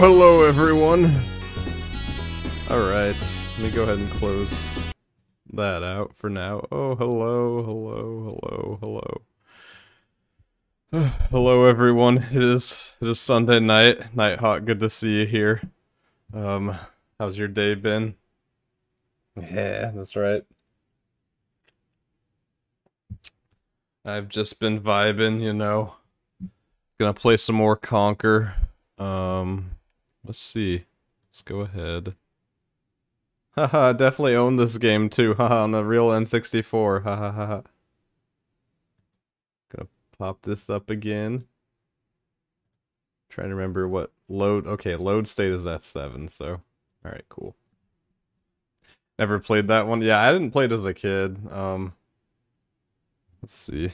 Hello everyone. Alright, let me go ahead and close that out for now. Oh, hello, hello, hello, hello. hello everyone, it is, it is Sunday night. Nighthawk, good to see you here. Um, how's your day been? Yeah, that's right. I've just been vibing, you know. Gonna play some more Conker. Um, let's see. Let's go ahead. Haha, definitely own this game too. Haha, on the real N64. Haha, ha. Gonna pop this up again. Trying to remember what load. Okay, load state is F7. So, all right, cool. Never played that one. Yeah, I didn't play it as a kid. Um, let's see.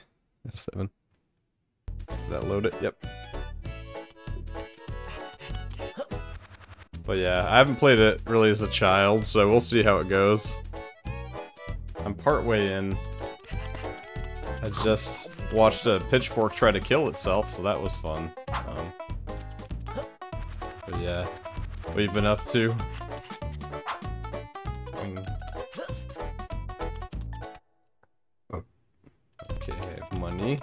F7. Does that load it? Yep. But yeah, I haven't played it really as a child, so we'll see how it goes. I'm partway in. I just watched a pitchfork try to kill itself, so that was fun. Um, but yeah, what you been up to? Um, okay, I have money.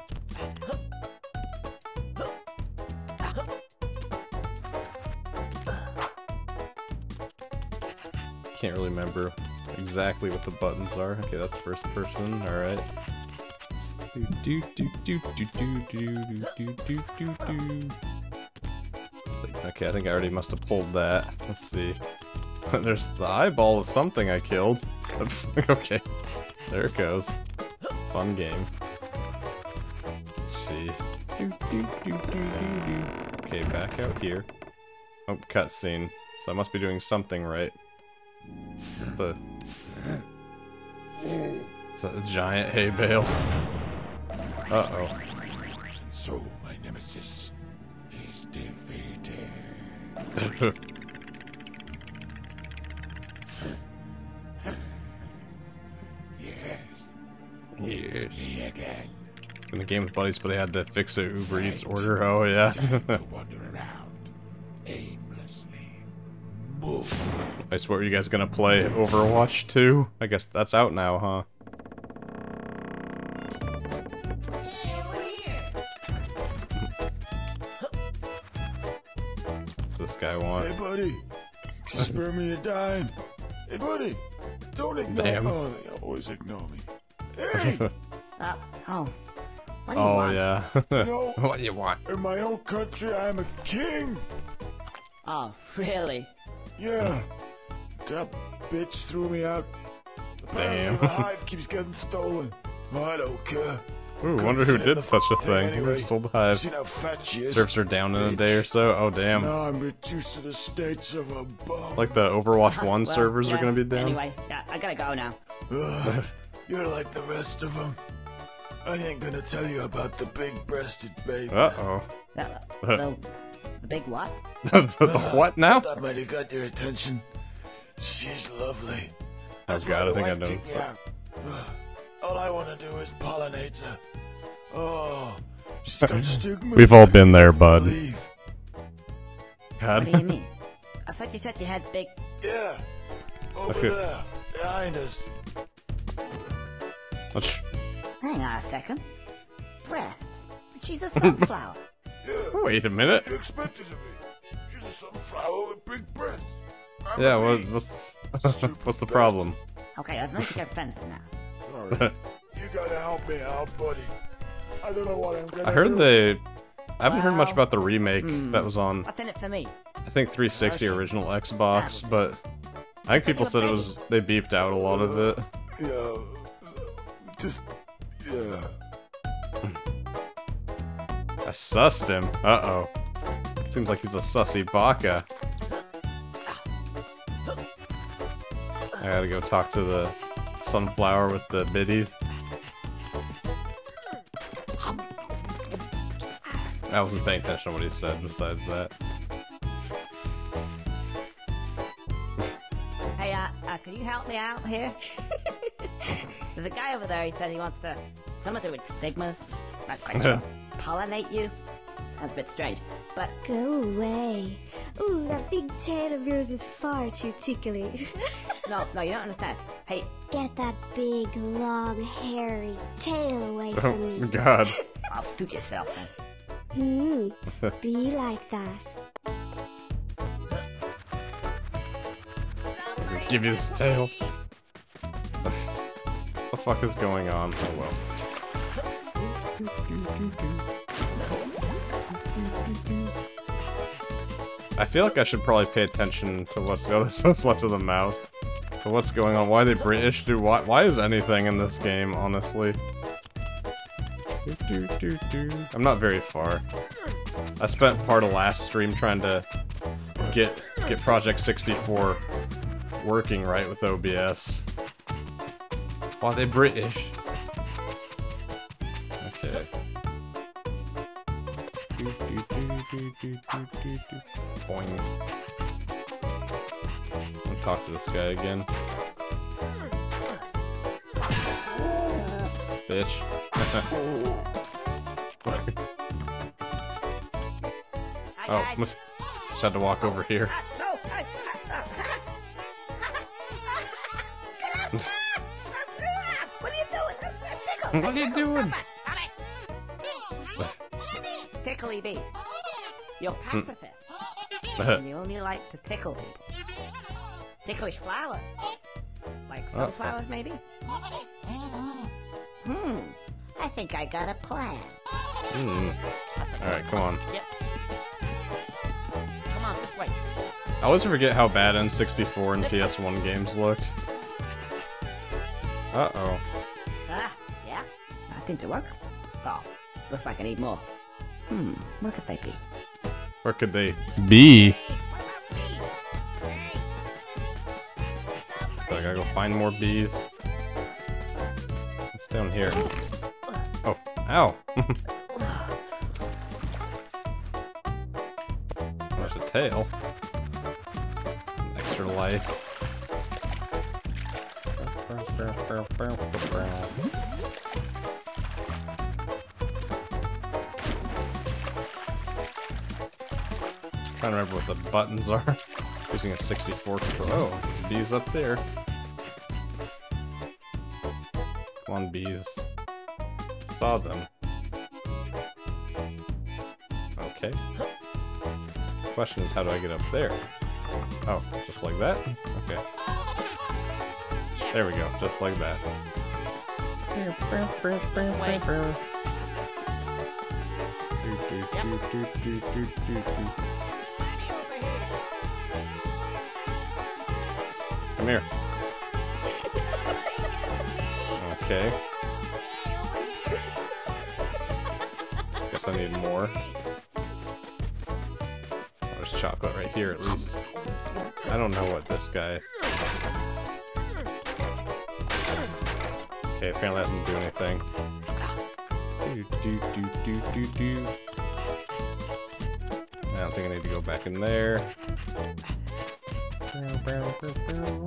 can't really remember exactly what the buttons are. Okay, that's first person, alright. Okay, I think I already must have pulled that. Let's see. There's the eyeball of something I killed. okay. There it goes. Fun game. Let's see. Okay, back out here. Oh, cutscene. So I must be doing something right. The is that a giant hay bale? Uh oh. So my nemesis is defeated. yes, yes. In the game with buddies, but they had to fix a Uber Eats order. Oh yeah. Nice. swear, were you guys gonna play? Overwatch 2? I guess that's out now, huh? What's this guy want? Hey, buddy. Spare me a dime. Hey, buddy. Don't ignore Damn. Oh, they always ignore me. Hey, Uh, oh. What do you oh want? yeah. you know, what do you want? in my own country, I'm a king. Oh, really? Yeah. That bitch threw me out. Apparently Damn. the hive keeps getting stolen. I don't care. Ooh, wonder who did such a thing. Who stole the hive? Seen how fat she is? Serfs are down in a day or so. Oh damn. Now I'm reduced to the states of a bum. Like the Overwatch 1 Well, servers are gonna be down. Anyway, yeah, I gotta go now. Ugh, you're like the rest of them. I ain't gonna tell you about the big-breasted baby. Uh oh. Uh, the, the big what? the, the what now? That might have got your attention. She's lovely. Oh That's god, why I think I know wife this kicked me one. out. Ugh, All I want to do is pollinate her. Oh, she's got stigma. We've all been there, bud. Leave. What do you mean? I thought you said you had big. Yeah, over Okay. there, behind us. Let's- Hang on a second. Breast. She's a sunflower. Yeah, Wait a minute. you expected to be. She's a sunflower with big breasts. I'm Yeah, what, what's what's the problem? okay, I'd like to get offensive now. Sorry. you gotta help me out, buddy. I don't know what I'm gonna I heard do. they. I haven't heard much about the remake hmm. that was on. What's in it for me? I think 360 original Xbox, but I think people said it was they beeped out a lot of it. Yeah, uh, just yeah. I sussed him. Uh oh. Seems like he's a sussy baka. I gotta go talk to the sunflower with the biddies. I wasn't paying attention to what he said besides that. Hey, uh, uh, can you help me out here? There's a guy over there. He said he wants to something to do with stigmas. Not quite sure. Pollinate you. Sounds a bit strange, but Go away. Ooh, that big tail of yours is far too tickly. No, no, you don't understand. Hey, Get that big, long, hairy tail away Oh, from me. God. I'll suit yourself then. Hmm, be like that. Give you this tail. the fuck is going on? Oh well. I feel like I should probably pay attention to what's the stuff left of the mouse. To what's going on? Why are they British? Dude, why, why is anything in this game, honestly? Do, do, do, do. I'm not very far. I spent part of last stream trying to get get Project 64 working right with OBS. Why are they British? This guy again. Bitch. Oh, must, just had to walk over here. What are you doing? That's tickle. What are you doing? Stop it. Stop it. Tickly bee. You're Hmm. pacifist. and you only like to tickle people. Ticklish flowers. Like Oh, sunflowers, maybe? Hmm. I think I got a plan. Mm. Alright, come on. Yep. Come on, this way. I always forget how bad N64 and PS1 games look. Uh-oh. Ah, yeah? Seems to work. Oh, looks like I need more. Hmm, where could they be? Where could they be? Find more bees. It's down here. Oh, ow! There's a tail. Extra life. Trying to remember what the buttons are. Using a 64 control. Oh, bees up there. On, bees. Saw them. Okay. Question is, how do I get up there? Oh, just like that? Okay. There we go, just like that. Come here. Okay. Guess I need more. There's chocolate right here at least. I don't know what this guy... Okay, apparently that doesn't do anything. Do, do, do, do, do, do. I don't think I need to go back in there. Uh-oh.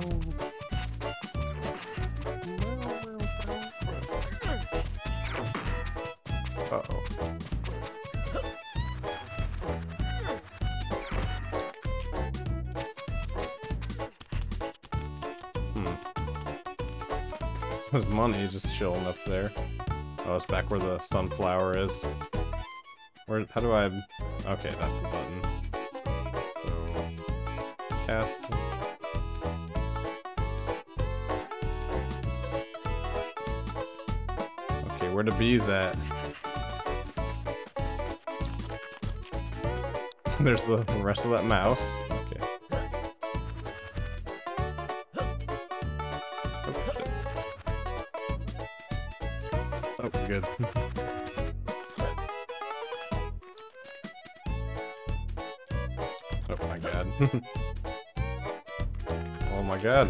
There's money just chilling up there. Oh, it's back where the sunflower is. Where, how do I... Okay, that's the button. So... Cast... Okay, where the bees at? There's the rest of that mouse. Oh, good. oh my god. oh my god.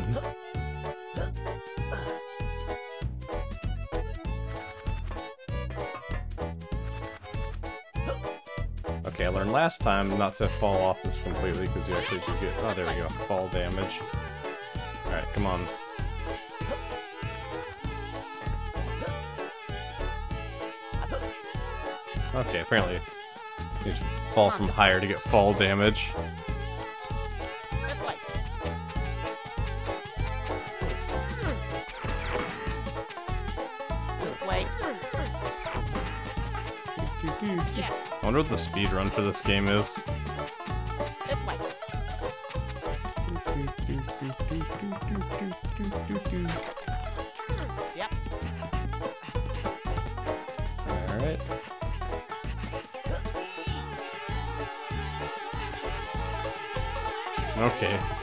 Okay, I learned last time not to fall off this completely because you actually do get. Oh, there we go. Fall damage. Alright, come on. Okay, apparently you fall from higher to get fall damage. I wonder what the speed run for this game is.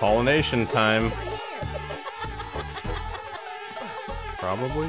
Pollination time. Probably.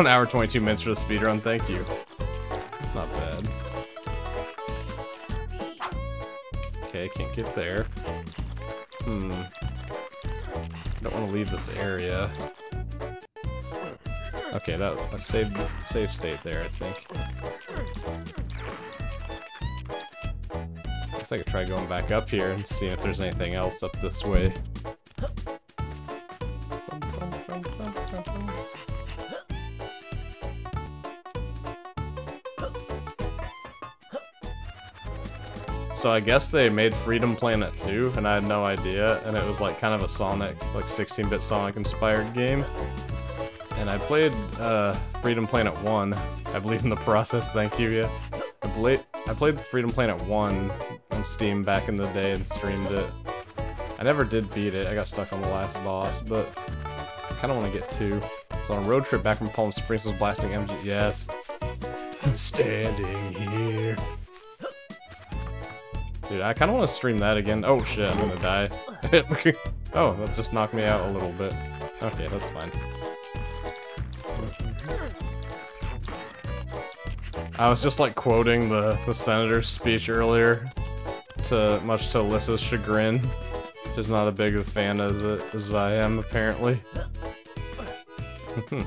One hour, 22 minutes for the speedrun, thank you. It's not bad. Okay, can't get there. Hmm. Don't want to leave this area. Okay, that that's saved safe state there, I think. Guess I could try going back up here and see if there's anything else up this way. So I guess they made Freedom Planet 2, and I had no idea, and it was like kind of a Sonic, like 16-bit Sonic-inspired game. And I played uh, Freedom Planet 1, I believe in the process, thank you, yeah. I, played, I played Freedom Planet 1 on Steam back in the day and streamed it. I never did beat it, I got stuck on the last boss, but I kind of want to get two. So on a road trip back from Palm Springs was blasting MG, yes. Standing here. Dude, I kind of want to stream that again. Oh shit, I'm gonna die. oh, that just knocked me out a little bit. Okay, that's fine. I was just like quoting the, the senator's speech earlier, to much to Alyssa's chagrin. She's not a big fan as, as I am, apparently. Hmm.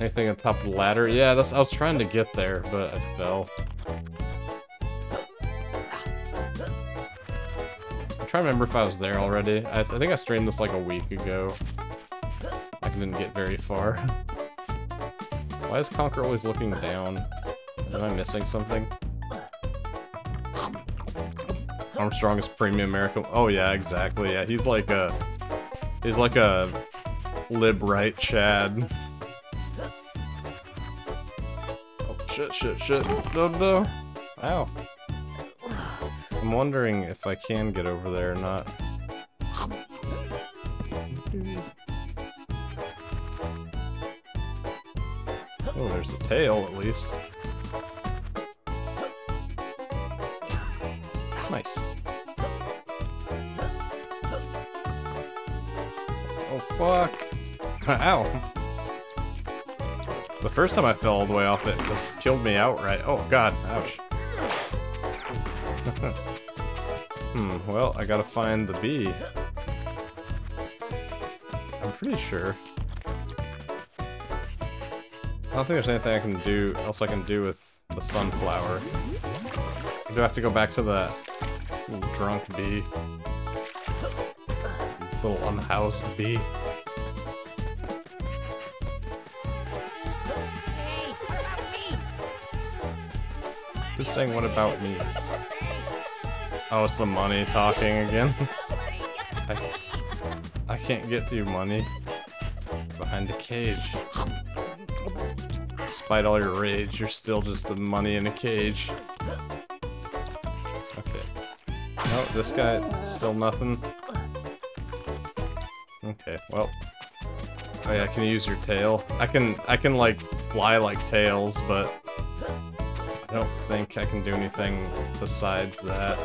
Anything on top of the ladder? Yeah, that's I was trying to get there, but I fell. I'm trying to remember if I was there already. I, I think I streamed this like a week ago. I didn't get very far. Why is Conker always looking down? Am I missing something? Armstrong's premium American. Oh yeah, exactly. Yeah, he's like a he's like a lib right Chad. Shit, shit! No, no! Ow! I'm wondering if I can get over there or not. Oh, there's a tail at least. Nice. Oh fuck! Ow! The first time I fell all the way off it just killed me outright. Oh god, ouch. hmm, well, I gotta find the bee. I'm pretty sure. I don't think there's anything I can do else I can do with the sunflower. Do I have to go back to little drunk bee? Little unhoused bee. Saying what about me? Oh, it's the money talking again. I, I can't get you money. Behind the cage. Despite all your rage, you're still just the money in a cage. Okay. No, this guy, still nothing. Okay, well. Oh yeah, I can you use your tail? I can, I can like fly like tails, but don't think I can do anything besides that.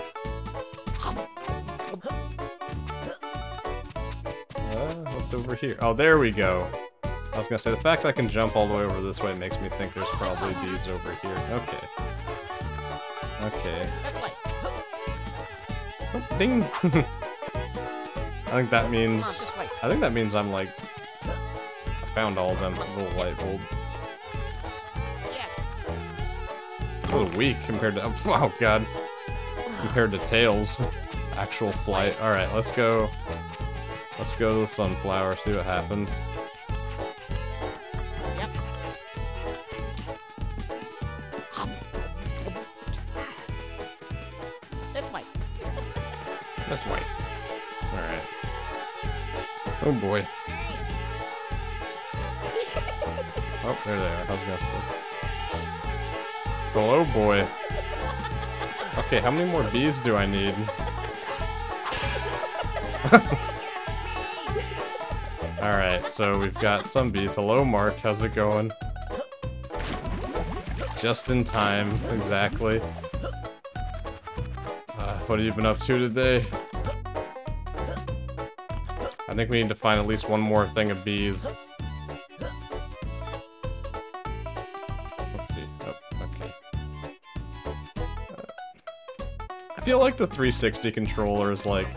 Uh, what's over here? Oh, there we go. I was gonna say, the fact I can jump all the way over this way makes me think there's probably bees over here. Okay. Okay. Oh, ding! I think that means... I think that means I'm like... I found all of them, little light bulb. A little weak compared to... Oh, God. Compared to Tails. Actual flight. Alright, let's go... Let's go to the sunflower, see what happens. Yep. This way. This way. Alright. Oh boy. Oh, there they are. I was gonna say. Hello, boy. Okay, how many more bees do I need? Alright, so we've got some bees. Hello, Mark. How's it going? Just in time, exactly. Uh, what have you been up to today? I think we need to find at least one more thing of bees. Feel like the 360 controller is like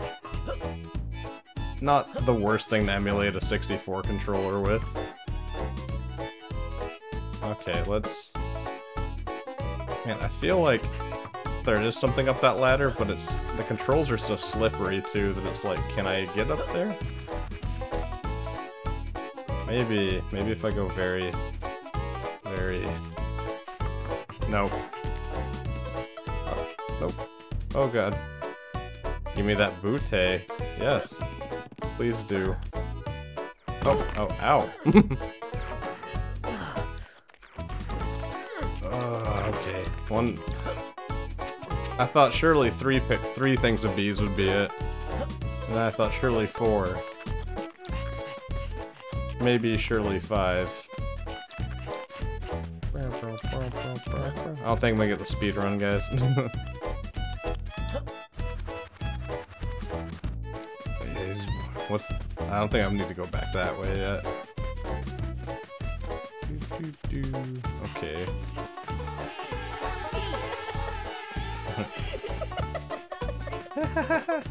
not the worst thing to emulate a 64 controller with. Okay, let's... Man, I feel like there is something up that ladder, but it's the controls are so slippery too that it's like, can I get up there? Maybe, maybe if I go very, very... Nope. Oh. God. Give me that butte. Yes. Please do. Oh, oh, ow. uh, okay. One... I thought surely three pick three things of bees would be it. And I thought surely four. Maybe surely five. I don't think I'm gonna get the speed run, guys. What's? I don't think I need to go back that way yet. Okay.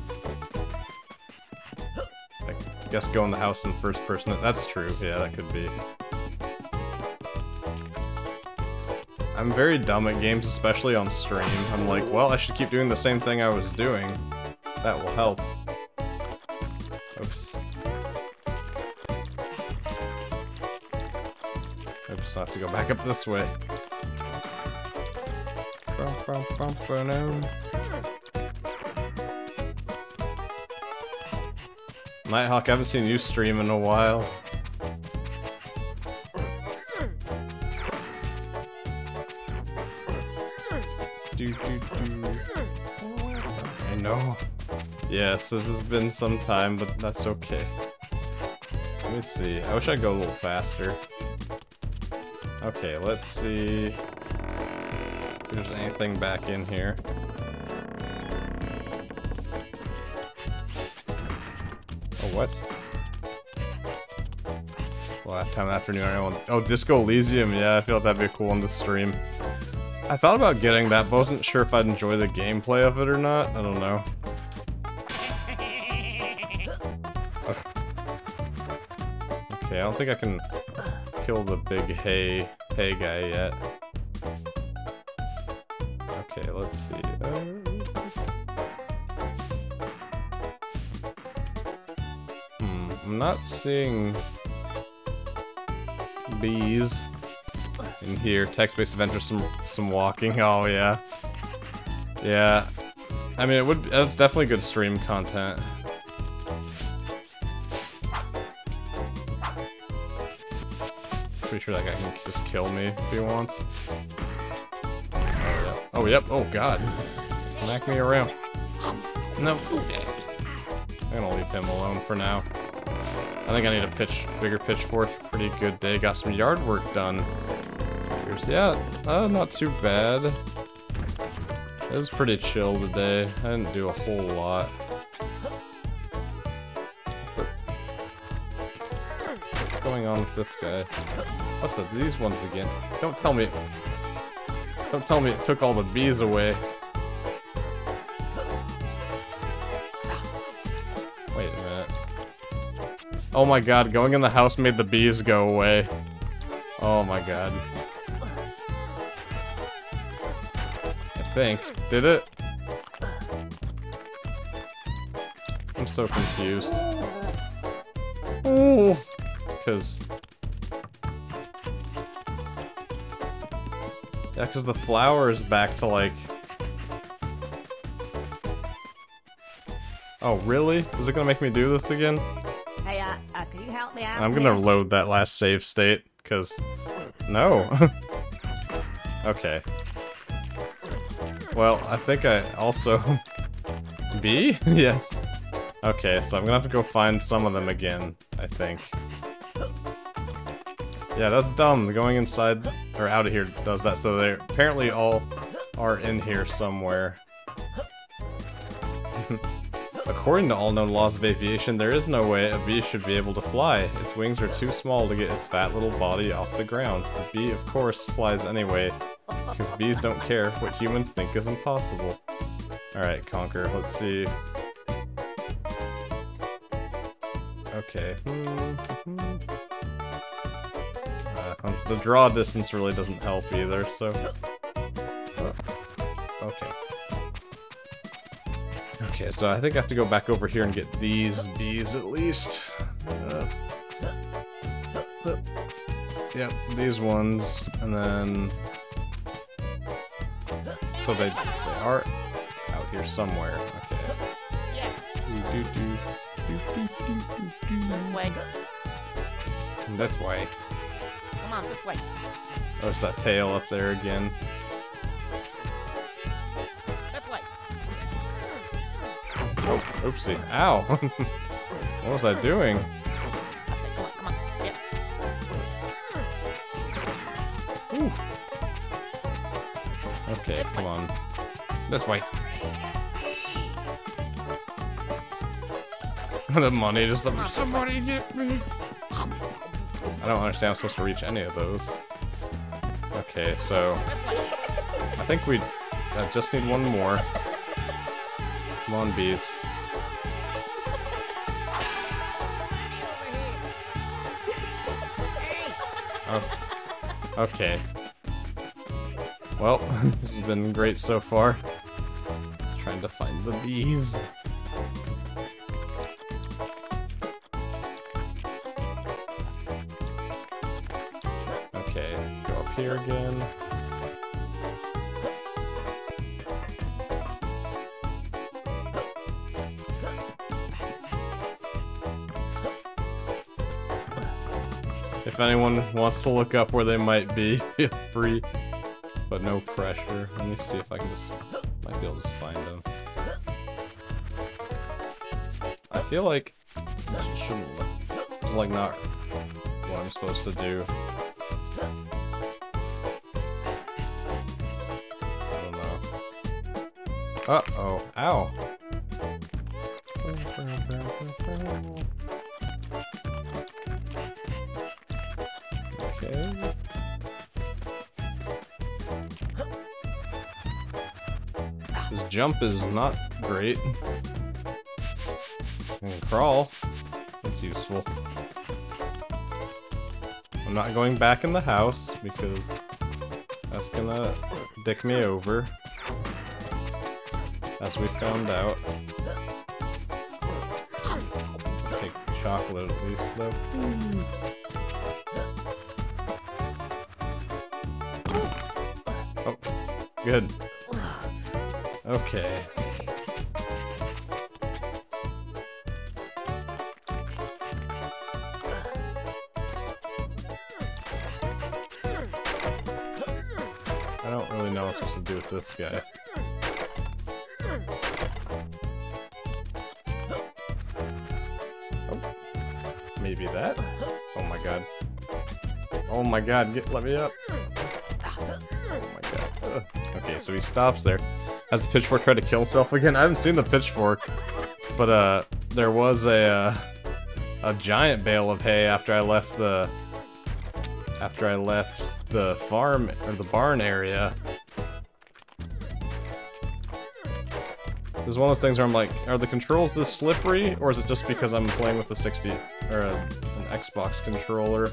I guess go in the house in first person. That's true. Yeah, that could be. I'm very dumb at games, especially on stream. I'm like, well, I should keep doing the same thing I was doing. That will help. To go back up this way. Nighthawk, I haven't seen you stream in a while. I know. Yes, it has been some time, but that's okay. Let me see. I wish I'd go a little faster. Okay, let's see if there's anything back in here. Oh, what? Last time afternoon. Oh, Disco Elysium. Yeah, I feel like that'd be a cool on the stream. I thought about getting that, but wasn't sure if I'd enjoy the gameplay of it or not. I don't know. Okay, I don't think I can kill the big hay hay guy yet. Okay, let's see. Uh, Hmm, I'm not seeing bees in here. Text-based adventure, some some walking. Oh yeah, yeah. I mean, it would. That's definitely good stream content. Sure that guy can just kill me if he wants. Oh yep. Oh god. Smack me around. No. I'm gonna leave him alone for now. I think I need a pitch, bigger pitchfork. Pretty good day. Got some yard work done. Here's, yeah, uh, not too bad. It was pretty chill today. I didn't do a whole lot. With this guy? What the, these ones again? Don't tell me, don't tell me it took all the bees away. Wait a minute. Oh my god, going in the house made the bees go away. Oh my god. I think. Did it? I'm so confused. Ooh. Because... Yeah, because the flower is back to, like... Oh, really? Is it gonna make me do this again? Hey, uh, uh, could you help me out? I'm gonna here? load that last save state, because... No. okay. Well, I think I also... B? yes. Okay, so I'm gonna have to go find some of them again, I think. Yeah, that's dumb. Going inside, or out of here does that, so they apparently all are in here somewhere. According to all known laws of aviation, there is no way a bee should be able to fly. Its wings are too small to get its fat little body off the ground. The bee, of course, flies anyway, because bees don't care what humans think is impossible. Alright, Conker, let's see. Okay. The draw distance really doesn't help either, so... Okay. Okay, so I think I have to go back over here and get these bees at least. Uh, uh, yep, these ones, and then... So they, they are out here somewhere. Okay. Do, do, do, do, do, do, do, do. This way. This way. On, this way. Oh, There's that tail up there again. This way. Oh, oopsie. Ow! what was I doing? Okay, come on, come on. Yep. Ooh. Okay, come on. This way. the money just somebody get me. I don't understand I'm supposed to reach any of those. Okay, so I think we just need one more. Come on, bees. Oh. Okay. Well, this has been great so far. Just trying to find the bees. If anyone wants to look up where they might be, feel free. But no pressure. Let me see if I can just... Might be able to find them. I feel like... Shouldn't. It's like not what I'm supposed to do. I don't know. Uh-oh. Ow. Jump is not great. And crawl. That's useful. I'm not going back in the house because that's gonna dick me over. As we found out. Take chocolate at least though. Oh, good. Okay. I don't really know what I'm supposed to do with this guy. Oh. Maybe that? Oh my god. Oh my god, get let me up. Oh my god. Ugh. Okay, so he stops there. Has the pitchfork tried to kill himself again? I haven't seen the pitchfork. But uh there was a uh, a giant bale of hay after I left the after I left the farm or the barn area. This is one of those things where I'm like, are the controls this slippery, or is it just because I'm playing with the 60 or a, an Xbox controller?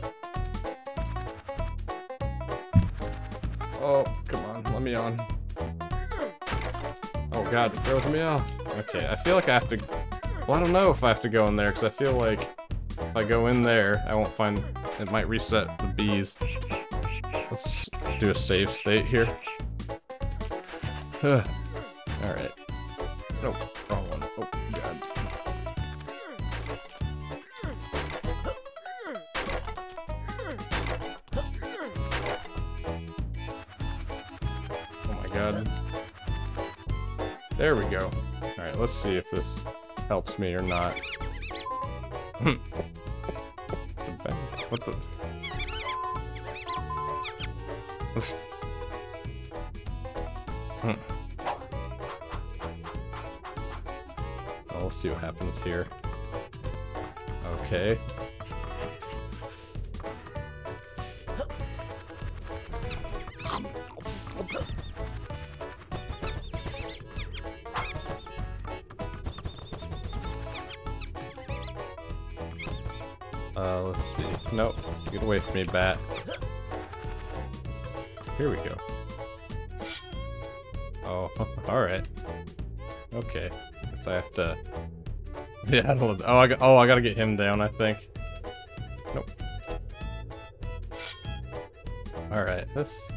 God, it throws me off. Okay, I feel like I have to... Well, I don't know if I have to go in there, because I feel like if I go in there, I won't find... It might reset the bees. Let's do a save state here. Let's see if this helps me or not. what the? We'll see what happens here. Okay. Me, bat. Here we go. Oh, alright. Okay. Guess I have to... Yeah, I. Oh, I got... oh, I gotta get him down, I think. Nope. Alright, this...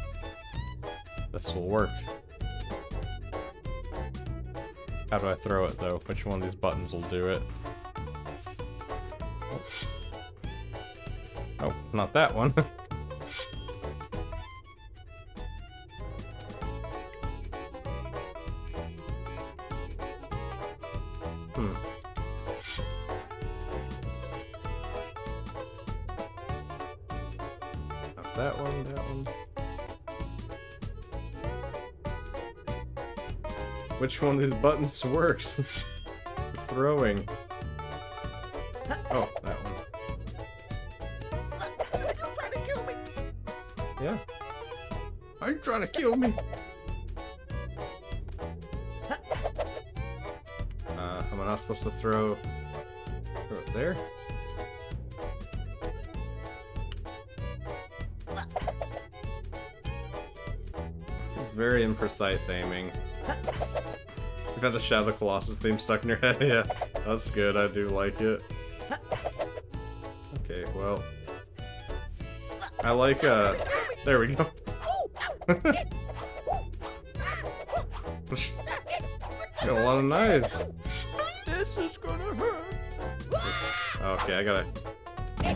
This will work. How do I throw it, though? Which one of these buttons will do it? Not that one. hmm. Not that one, that one. Which one of these buttons works? Throwing. To kill me? Uh, am I not supposed to throw, it there? Very imprecise aiming. You've had the Shadow the Colossus theme stuck in your head? yeah, that's good. I do like it. Okay, well... I like, uh... There we go. Got a lot of knives. This is gonna hurt. Okay, I gotta... I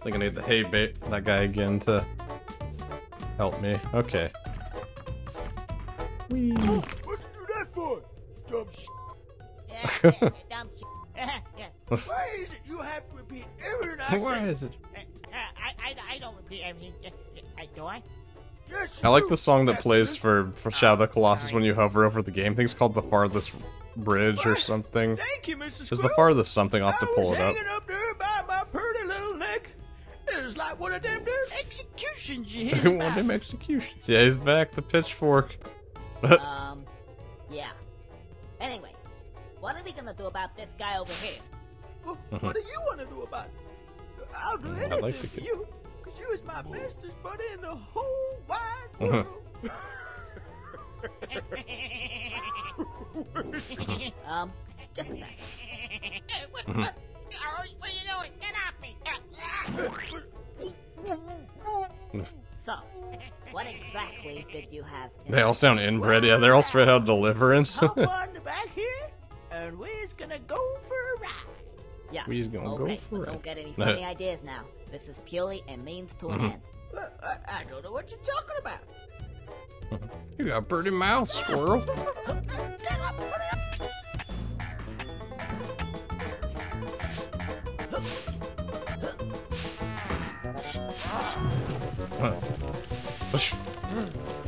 think I need the hay bait that guy again to help me. Okay. Whee. What'd you do that for? Dumb I like the song that plays for, for Shadow of the Colossus when you hover over the game. I think it's called The Farthest Bridge or something. Thank you, Mrs. Is the farthest something? I'll have to pull it up. hanging up there by my pretty little neck. It was like one of them damn executions you hear One of them executions. Yeah, he's back. The pitchfork. um, yeah. Anyway, what are we gonna do about this guy over here? Well, what do you want to do about it? I'll do Mm, I'd like to for get- you, because you is my bestest buddy in the whole wide Uh-huh. world. um, just a sec. what, what, what are you doing? Get off me! So, what exactly did you have? in They all sound inbred. Yeah, they're all straight out of Deliverance. Hop on the back here, and we's gonna go for a ride. Yeah. We's gonna go okay, for but it. Don't get any funny ideas now. This is purely a means to an Mhm. end. I, I don't know what you're talking about. you got a pretty mouth, squirrel.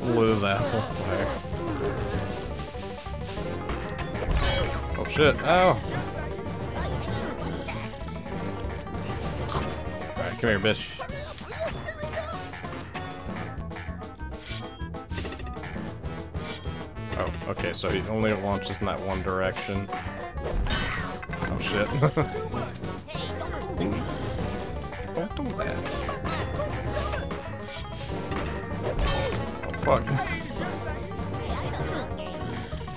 Lit his ass on fire. Oh shit. Oh. Alright, come here, bitch. Oh, okay, so he only launches in that one direction. Oh shit. Don't do that. Oh fuck.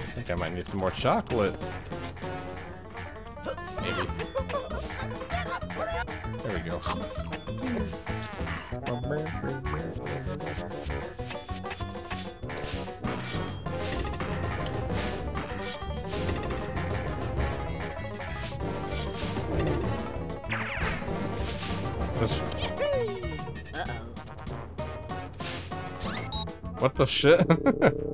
I think I might need some more chocolate. Go. This- What the shit?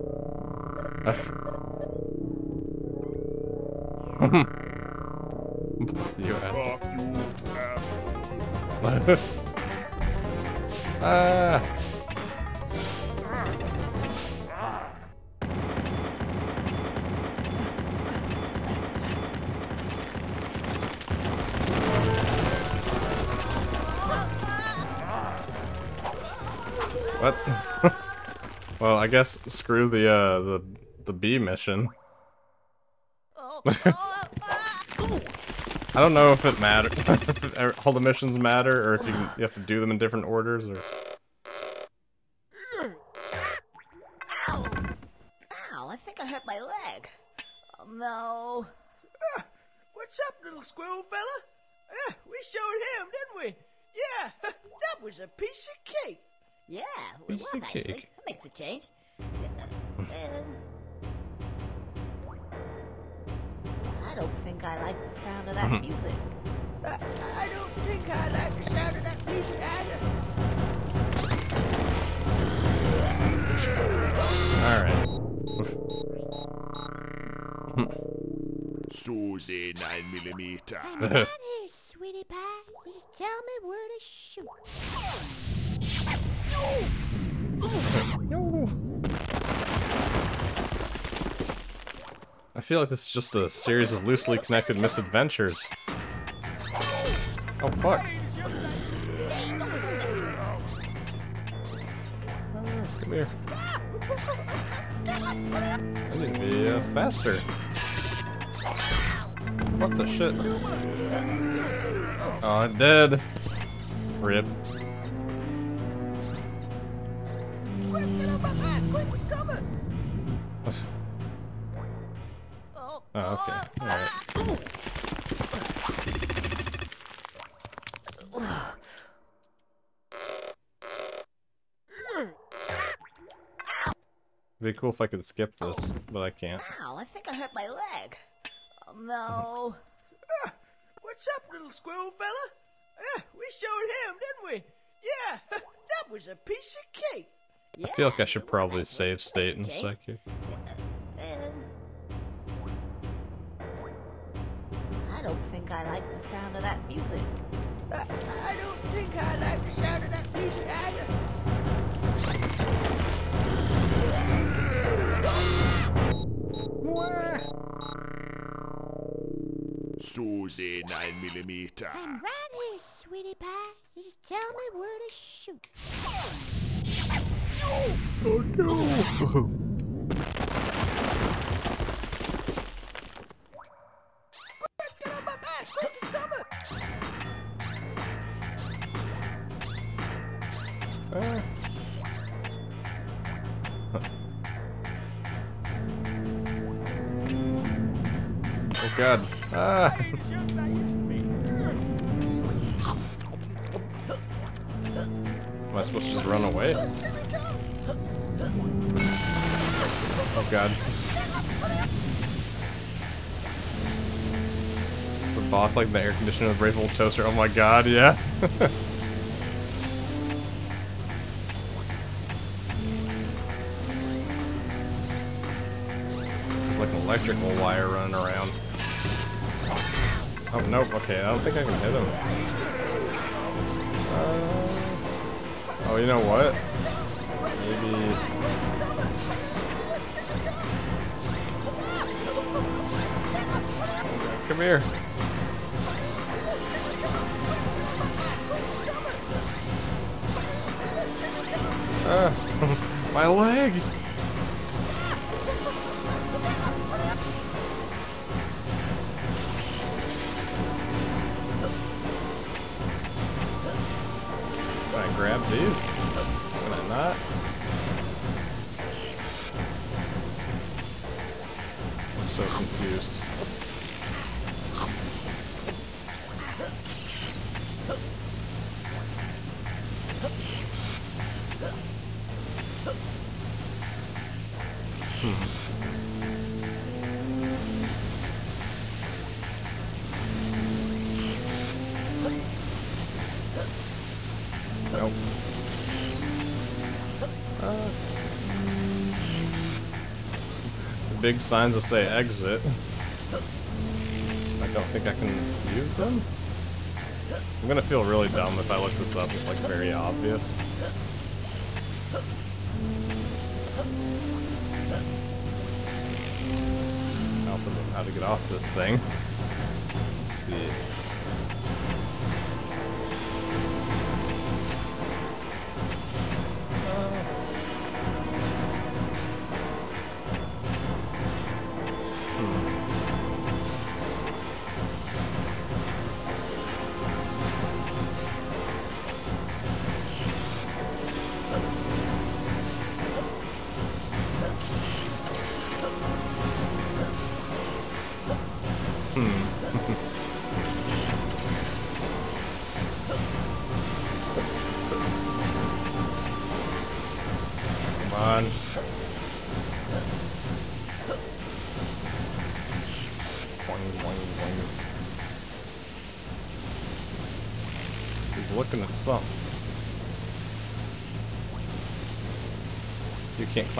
guess screw the uh the the B mission. I don't know if it matters. all the missions matter, or if you, you have to do them in different orders, or just tell me where to shoot. I feel like this is just a series of loosely connected misadventures. Oh fuck. Ah, Come here. I need to be uh, faster. What the shit? Oh, I'm dead. Rip. Quick, get on my quick, he's. Oh, okay. Alright. It'd be cool if I could skip this, but I can't. Ow, I think I hurt my leg. Oh no. What's up, little squirrel fella? Yeah, we showed him, didn't we? Yeah, that was a piece of cake. Yeah, I feel like I should probably save state in a Okay. second. Uh, I don't think I like the sound of that music. I, I don't think I like the sound of that music either. Susie 9 millimeter. I'm right here, sweetie pie. You just tell me where to shoot. Oh no! god. Is the boss like the air conditioner of the Brave Old Toaster? Oh my god, yeah. There's like an electrical wire running around. Oh, nope, okay, I don't think I can hit him. Uh, oh, you know what? Come here. Ah, my leg! Big signs that say exit. I don't think I can use them. I'm gonna feel really dumb if I look this up. It's like very obvious. I also don't know how to get off this thing. Let's see.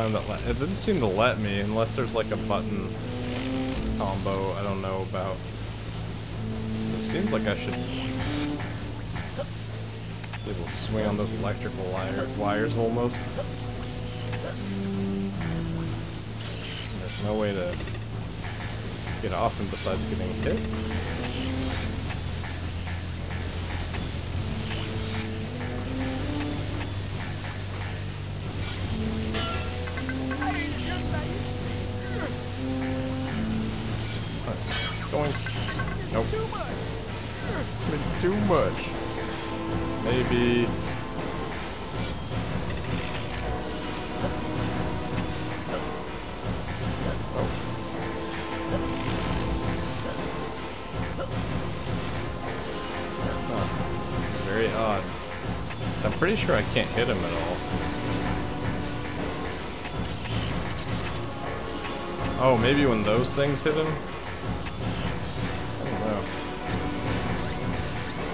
That. It didn't seem to let me unless there's like a button combo I don't know about. It seems like I should be able to swing on those electrical wire wires almost. There's no way to get off him besides getting hit. Huh. Very odd. I'm pretty sure I can't hit him at all. Oh, maybe when those things hit him?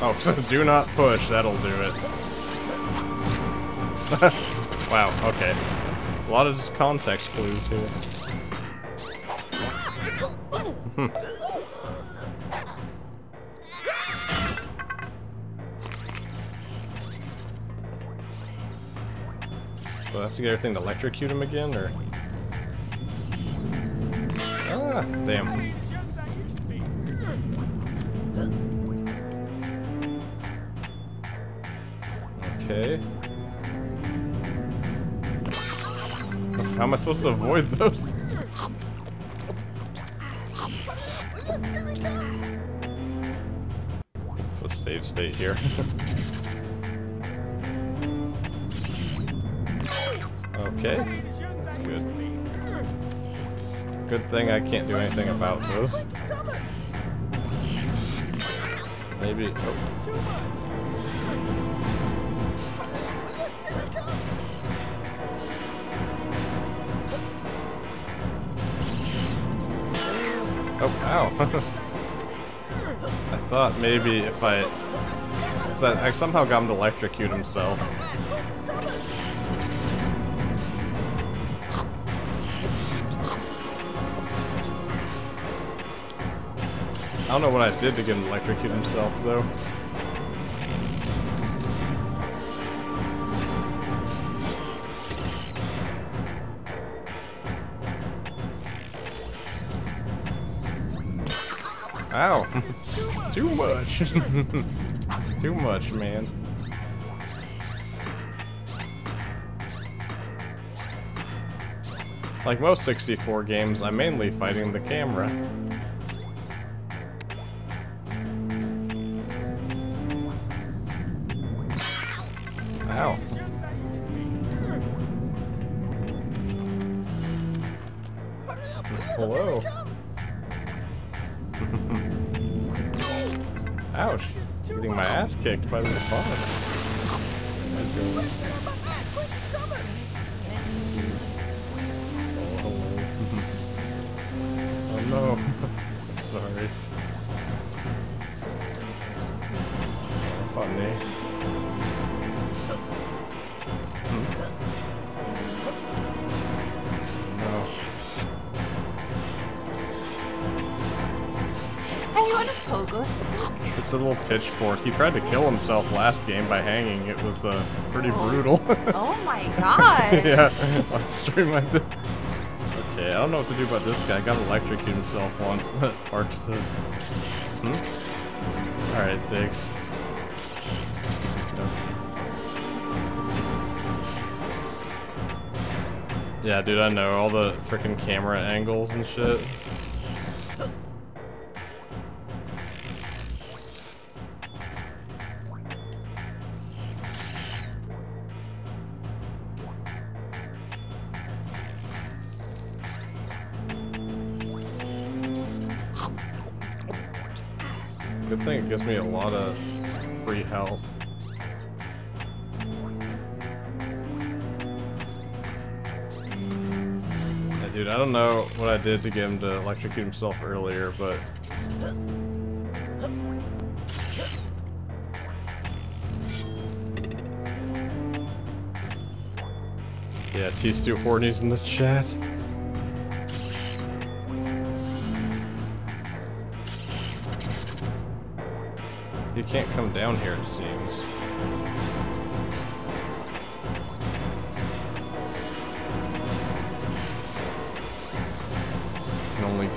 Oh, so do not push, that'll do it. wow, okay. A lot of just context clues here. Hmm. So I have to get everything to electrocute him again, or? Ah, damn. I supposed to avoid those? For save state here. okay, that's good. Good thing I can't do anything about those. Maybe. Oh. Ow. I thought maybe if I... I, I somehow got him to electrocute himself. I don't know what I did to get him to electrocute himself, though. It's too much, man. Like most 64 games, I'm mainly fighting the camera. It's a little pitchfork. He tried to kill himself last game by hanging. It was uh, pretty brutal. Oh my god. yeah, last stream I did. Okay, I don't know what to do about this guy. Got electrocuted himself once, but Ark says. Hmm? Alright, thanks. Yeah, dude, I know. All the freaking camera angles and shit. I did to get him to electrocute himself earlier, but... Yeah, T-Stu Horny's in the chat. You can't come down here, it seems.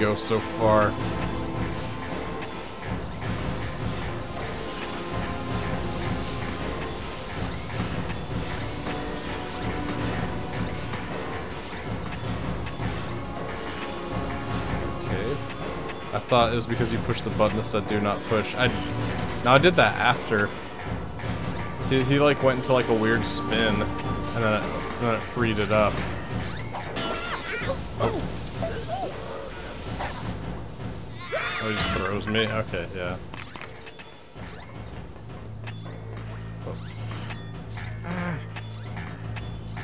Go so far. Okay. I thought it was because you pushed the button that said do not push. I now I did that after. He, he like went into like a weird spin, and then it, and then it freed it up. Oh, throws me? Okay, yeah.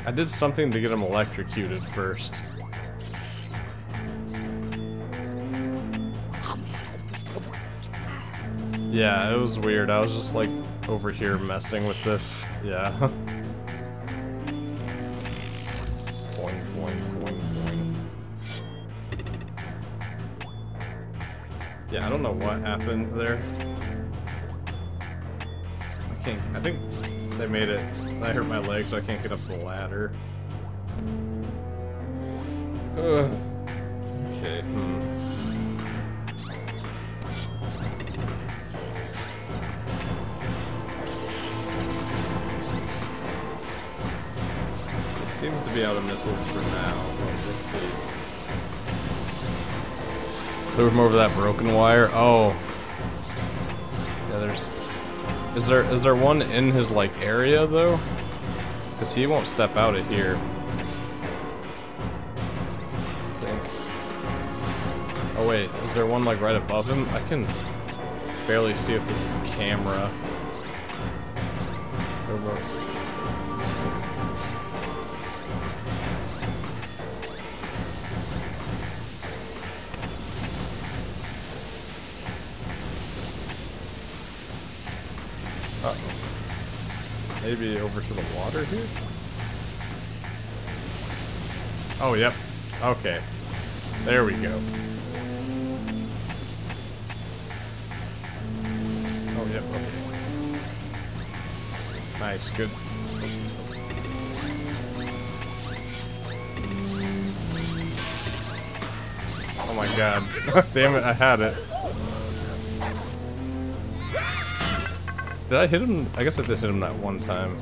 I did something to get him electrocuted first. Yeah, it was weird. I was just like over here messing with this. Yeah. there. I can't. I think they made it. I hurt my leg, so I can't get up the ladder. Ugh. Okay. Hmm. Seems to be out of missiles for now, we'll see. Threw him over that broken wire. Oh. Is there is there one in his like area though? Because he won't step out of here. I think. Oh wait, is there one like right above him? I can barely see if this camera. Uh -oh. Maybe over to the water here? Oh, yep. Okay. There we go. Oh, yep, okay. Nice, good. Oh my god. Damn it, I had it. Did I hit him? I guess I just hit him that one time.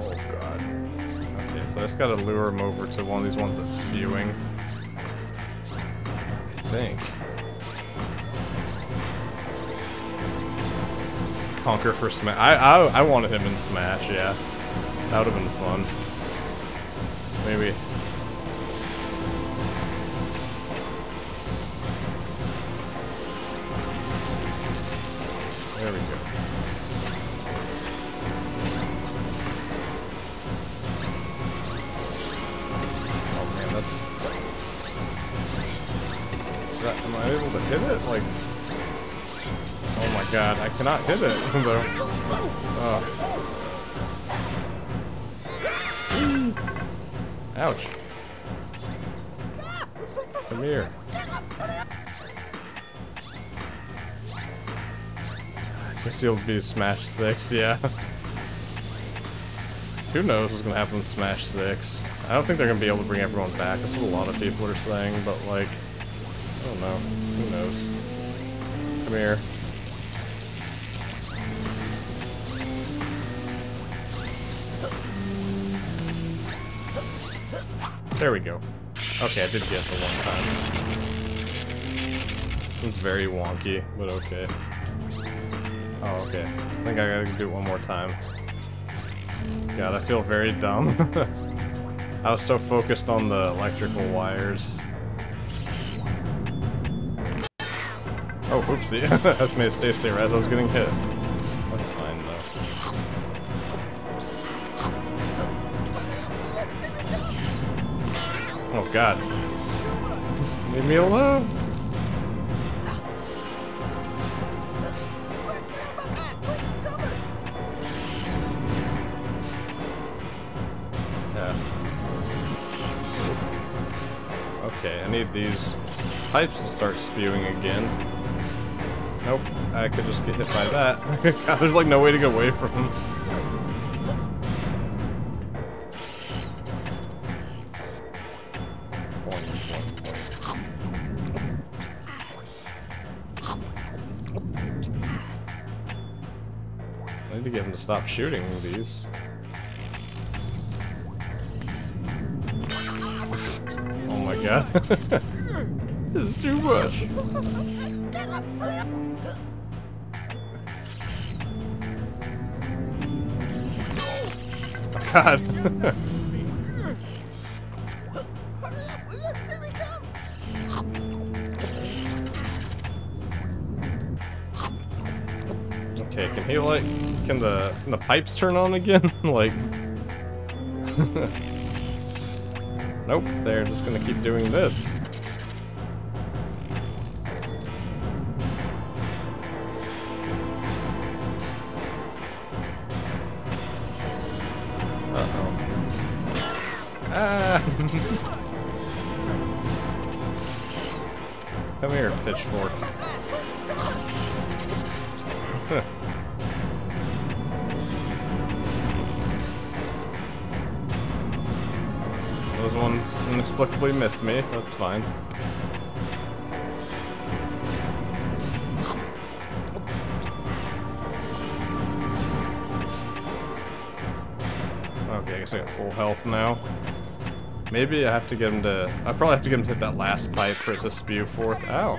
Oh god. Okay, so I just gotta lure him over to one of these ones that's spewing. I think. Conker for Smash. I, I I wanted him in Smash, yeah. That would have been fun. Maybe. Cannot hit it though. Ugh. Ouch. Come here. I guess he'll be Smash 6, yeah. Who knows what's gonna happen in Smash 6. I don't think they're gonna be able to bring everyone back. That's what a lot of people are saying, but like, I don't know. Who knows? Come here. There we go. Okay, I did get the one time. It's very wonky, but okay. Oh, okay. I think I gotta do it one more time. God, I feel very dumb. I was so focused on the electrical wires. Oh, whoopsie. That's made a safe state right as I was getting hit. That's fine, God. Leave me alone. Okay, I need these pipes to start spewing again. Nope, I could just get hit by that. God, there's like no way to get away from him. Stop shooting these. Oh my god. this is too much. Oh god. okay, can he like can the can the pipes turn on again? like Nope, they're just gonna keep doing this. Ah! Come here, pitchfork. Inexplicably missed me. That's fine. Okay, I guess I got full health now. Maybe I have to get him to... I probably have to get him to hit that last pipe for it to spew forth. Ow.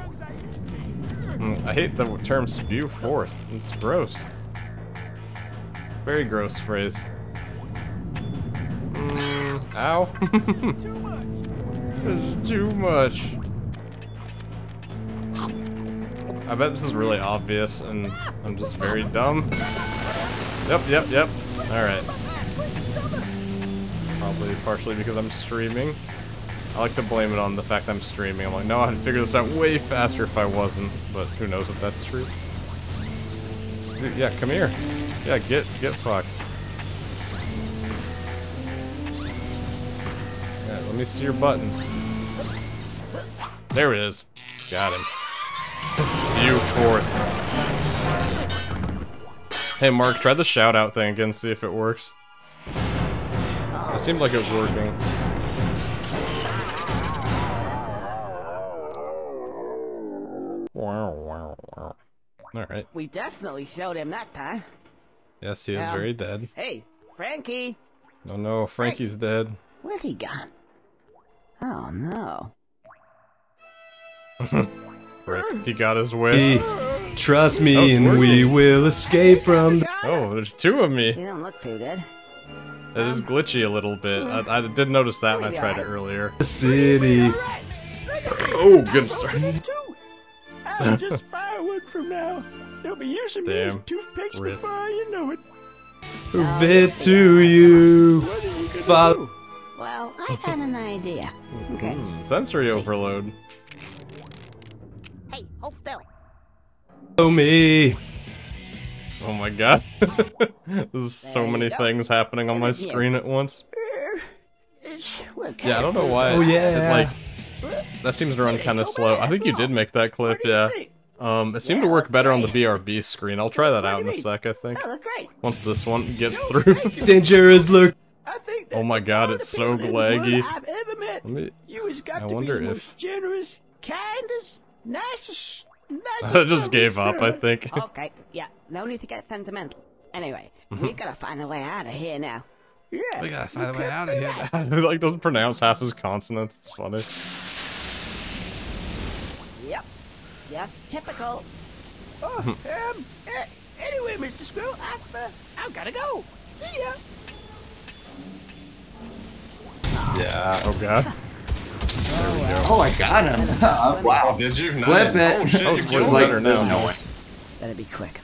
Mm, I hate the term spew forth. It's gross. Very gross phrase. Mm, ow. is too much. I bet this is really obvious and I'm just very dumb. Yep, yep, yep. Alright. Probably partially because I'm streaming. I like to blame it on the fact I'm streaming. I'm like, no, I'd figure this out way faster if I wasn't, but who knows if that's true. Yeah, come here. Yeah, get get fucked. Me see your button. There it is. Got him. Spew forth. Hey Mark, try the shout out thing again, see if it works. It seemed like it was working. Alright. We definitely showed him that time. Yes, he is Um, very dead. Hey, Frankie, No, no, Frankie's dead. where's he gone? Oh no. Rip. He got his way. Trust Oh, me, and we will escape from the Oh, there's two of me. You don't look too good. It is um, glitchy a little bit. I, I did notice that when I tried it earlier. The city. Oh, good start. I'm just firewood from now. They'll be using me as toothpicks Rip. before you know it. Forbid to you. What are you gonna Father. Do? Well, I got an idea. Okay. This is sensory overload. Hey, hold still. Follow me. Oh my god. There's so There you many go. things happening on my Right screen at once. It's- We're Yeah, I don't know why. Oh, yeah. It, like, that seems to run kind of slow. I think you did make that clip, What do you yeah. Um, it seemed Yeah, to work that's better on the. BRB screen. I'll try that out in a sec, I think. Oh, that's great. Once this one gets through. thank you. Dangerous look. I think Oh my god, it's so people in the world laggy. I've ever met. Let me. You has got I to wonder be if- most generous, kindest, nicest, I just gave up, I think. Okay, yeah, no need to get sentimental. Anyway, we gotta find a way out of here now. Yeah. We gotta find a way out of here. it like doesn't pronounce half his consonants. It's funny. Yep. Yep, typical. Oh, um, uh, anyway, Mr. Squirrel, I've, uh, I've gotta go. See ya. Yeah. Oh god. There we go. Oh, I got him. Oh, wow. Oh, did you? Flip it. Oh, shit, Oh, you it's killed like- better there's now. no way. Better be quick.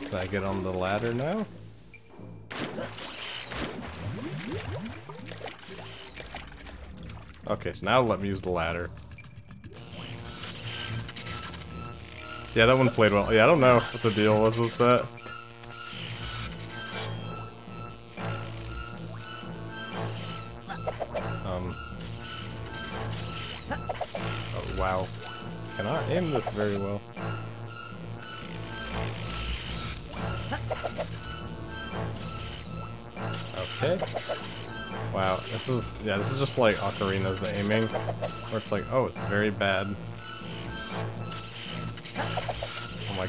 Can I get on the ladder now? Okay, so now let me use the ladder. Yeah, that one played well. Yeah, I don't know what the deal was with that. Um. Oh, wow. Cannot aim this very well. Okay. Wow, this is yeah, this is just like Ocarina's aiming, where it's like, oh, it's very bad.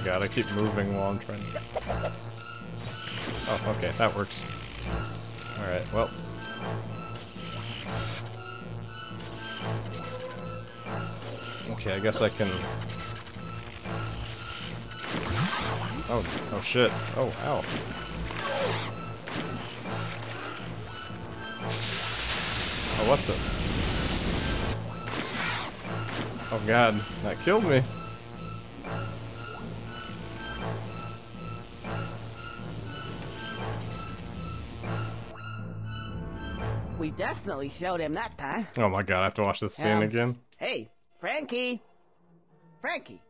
God, I keep moving while I'm trying to. Oh, okay, that works. All right, well. Okay, I guess I can. Oh, oh shit. Oh, ow. Oh, what the? Oh god, that killed me. Definitely showed him that time. Oh my god, I have to watch this scene Um, again. Hey, Frankie! Frankie!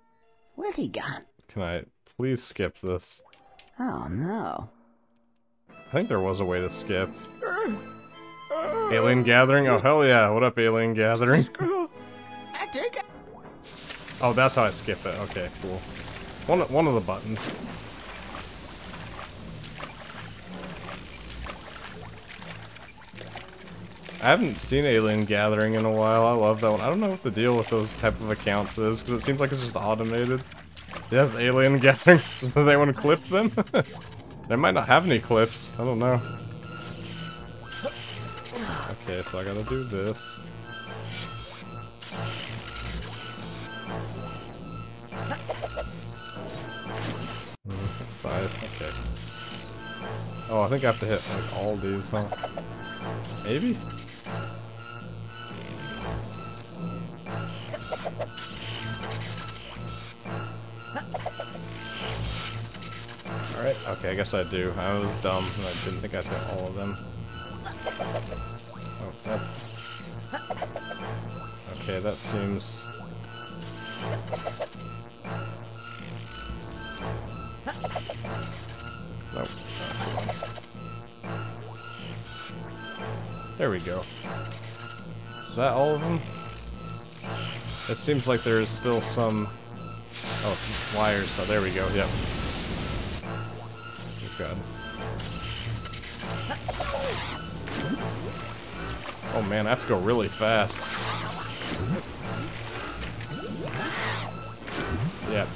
Where's he gone? Can I please skip this? Oh no. I think there was a way to skip. Alien Gathering? Oh hell yeah, what up Alien Gathering? I think I Oh, that's how I skip it. Okay, cool. One, one of the buttons. I haven't seen Alien Gathering in a while. I love that one. I don't know what the deal with those type of accounts is, because it seems like it's just automated. Yes, Alien Gathering. Does anyone clip them? they might not have any clips. I don't know. Okay, so I gotta do this. Five, okay. Oh, I think I have to hit like all these, huh? Maybe? Alright, okay, I guess I do. I was dumb and I didn't think I'd hit all of them. Oh, that... Okay, that seems... Nope. There we go. Is that all of them? It seems like there is still some... Oh, wires. So there we go, yep. God. Oh man, I have to go really fast. Yep.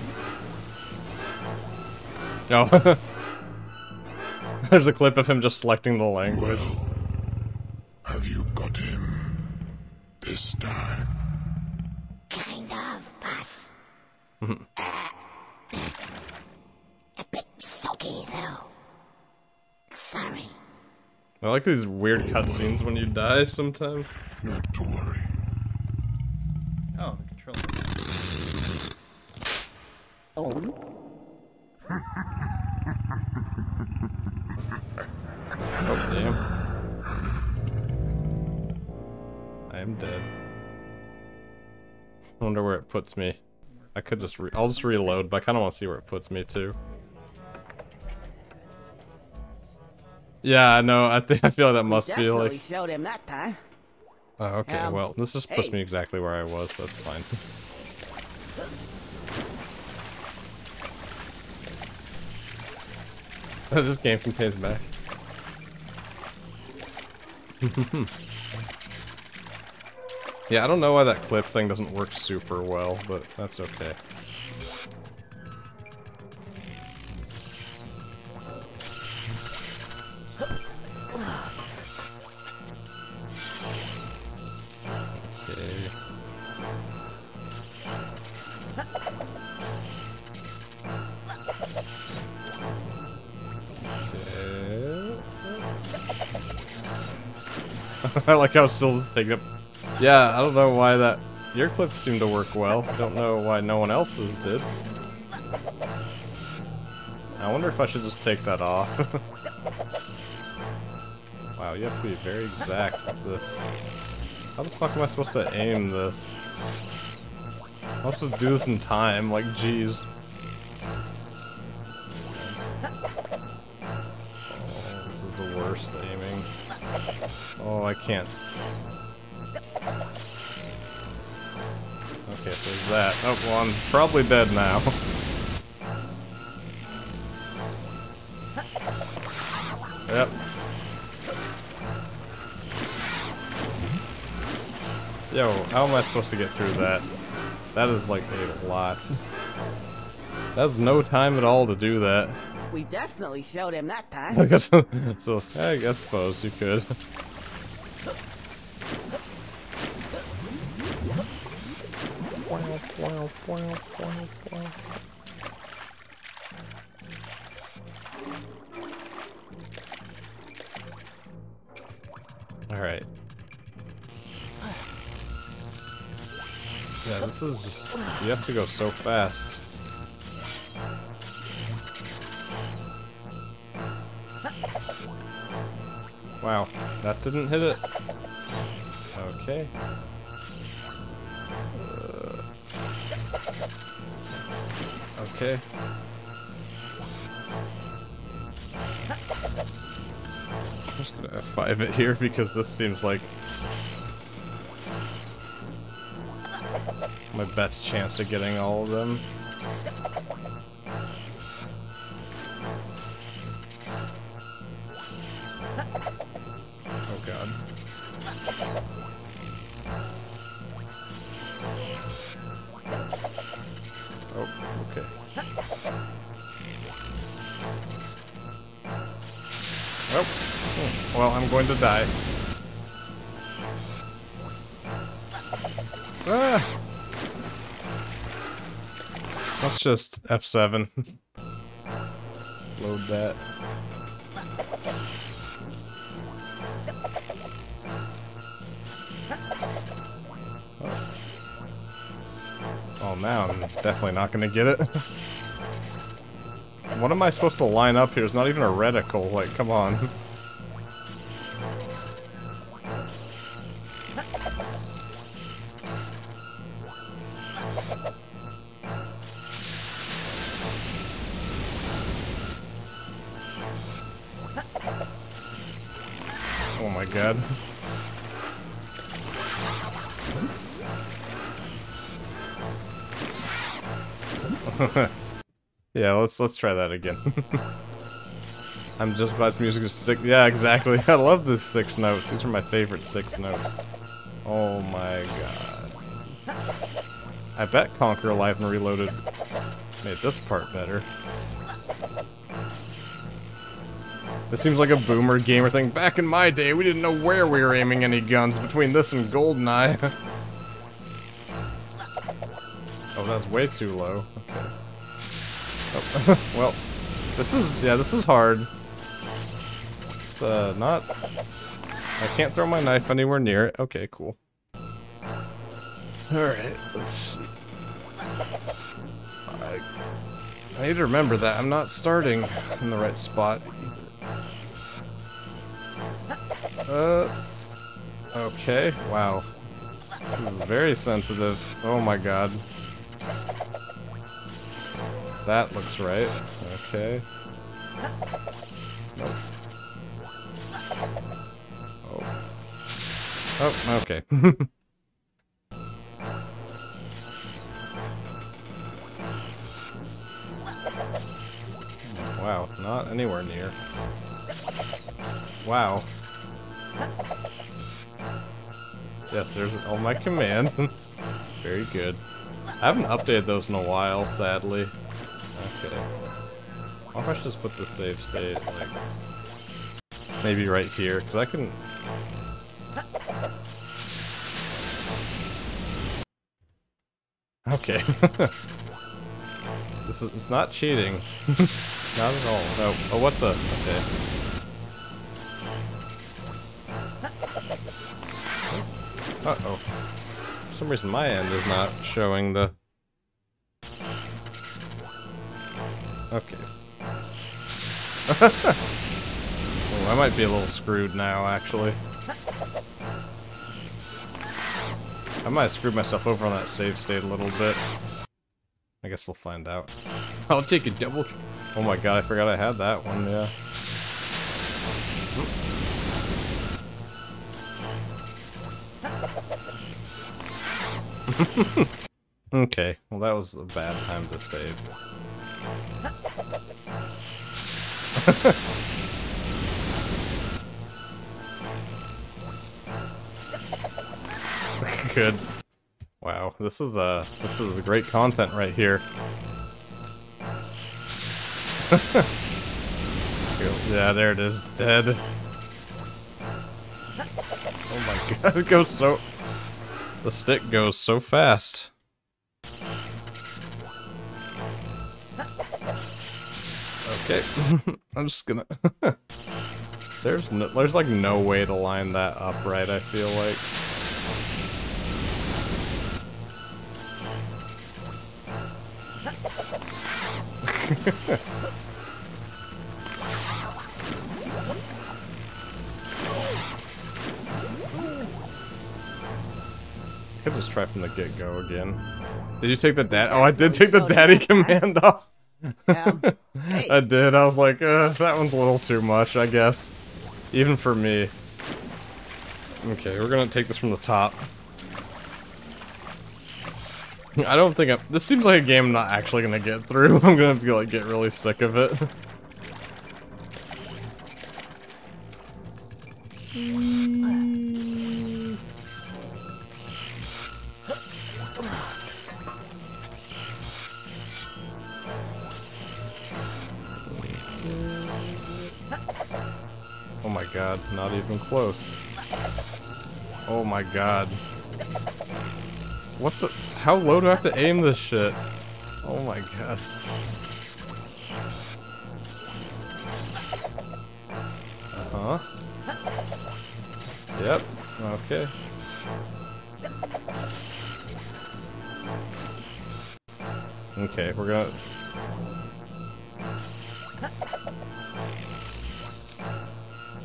Oh. There's a clip of him just selecting the language. Like these weird cutscenes when you die sometimes. Not to worry. Oh, the controller. Oh, oh, damn. I am dead. I wonder where it puts me. I could just re- I'll just reload, but I kind of want to see where it puts me too. Yeah, no, I think I feel like that must be Definitely like. showed him that time. Oh, okay, Um, well, this just puts hey. me exactly where I was. That's fine. this game contains back. yeah, I don't know why that clip thing doesn't work super well, but that's okay. Okay. I like how still it's taking up. Yeah, I don't know why that. Your clips seem to work well. I don't know why no one else's did. I wonder if I should just take that off. wow, you have to be very exact with this. How the fuck am I supposed to aim this? I'm supposed to do this in time, like, jeez. Can't. Okay, so there's that. Oh, well, I'm probably dead now. yep. Yo, how am I supposed to get through that? That is like a lot. That's no time at all to do that. We definitely showed him that time. I guess so. I guess suppose you could. Have to go so fast. Wow, that didn't hit it. Okay. Uh, okay. I'm just gonna F5 it here because this seems like best chance of getting all of them. Oh god. Oh, okay. Oh, hmm. well, I'm going to die. Ah! Just F7. Load that. Oh, oh now I'm definitely not gonna get it. what am I supposed to line up here? It's not even a reticle. Like, come on. Let's let's try that again. I'm just glad music is six. Yeah, exactly. I love this six notes. These are my favorite six notes. Oh my god. I bet Conker Alive and Reloaded made this part better. This seems like a boomer gamer thing. Back in my day, we didn't know where we were aiming any guns between this and GoldenEye. oh, that's way too low. Oh, well, this is, yeah, this is hard. It's, uh, not... I can't throw my knife anywhere near it. Okay, cool. Alright, let's. I, I need to remember that I'm not starting in the right spot either. Uh... Okay, wow. This is very sensitive. Oh my god. That looks right. Okay. Nope. Oh. Oh, okay. wow, not anywhere near. Wow. Yes, there's all my commands. Very good. I haven't updated those in a while, sadly. Okay. Why if I just put the save state, like, maybe right here, because I can... Okay. this is, it's not cheating. not at all. No. Oh, what the? Okay. Uh-oh. For some reason my end is not showing the... Okay. oh, I might be a little screwed now, actually. I might have screwed myself over on that save state a little bit. I guess we'll find out. I'll take a double... Oh my god, I forgot I had that one, yeah. okay, well that was a bad time to save. Good. Wow, this is uh this is great content right here. yeah, there it is, dead. Oh my god, it goes so the stick goes so fast. Okay, I'm just gonna... there's no, there's like no way to line that up right, I feel like. I could just try from the get-go again. Did you take the dad? Oh, I did take the daddy command off. I did. I was like, uh, that one's a little too much, I guess. Even for me. Okay, we're gonna take this from the top. I don't think I'm- this seems like a game I'm not actually gonna get through. I'm gonna be like, get really sick of it. Oh my god, not even close. Oh my god. What the- how low do I have to aim this shit? Oh my god. Uh-huh. Yep, okay. Okay, we're gonna...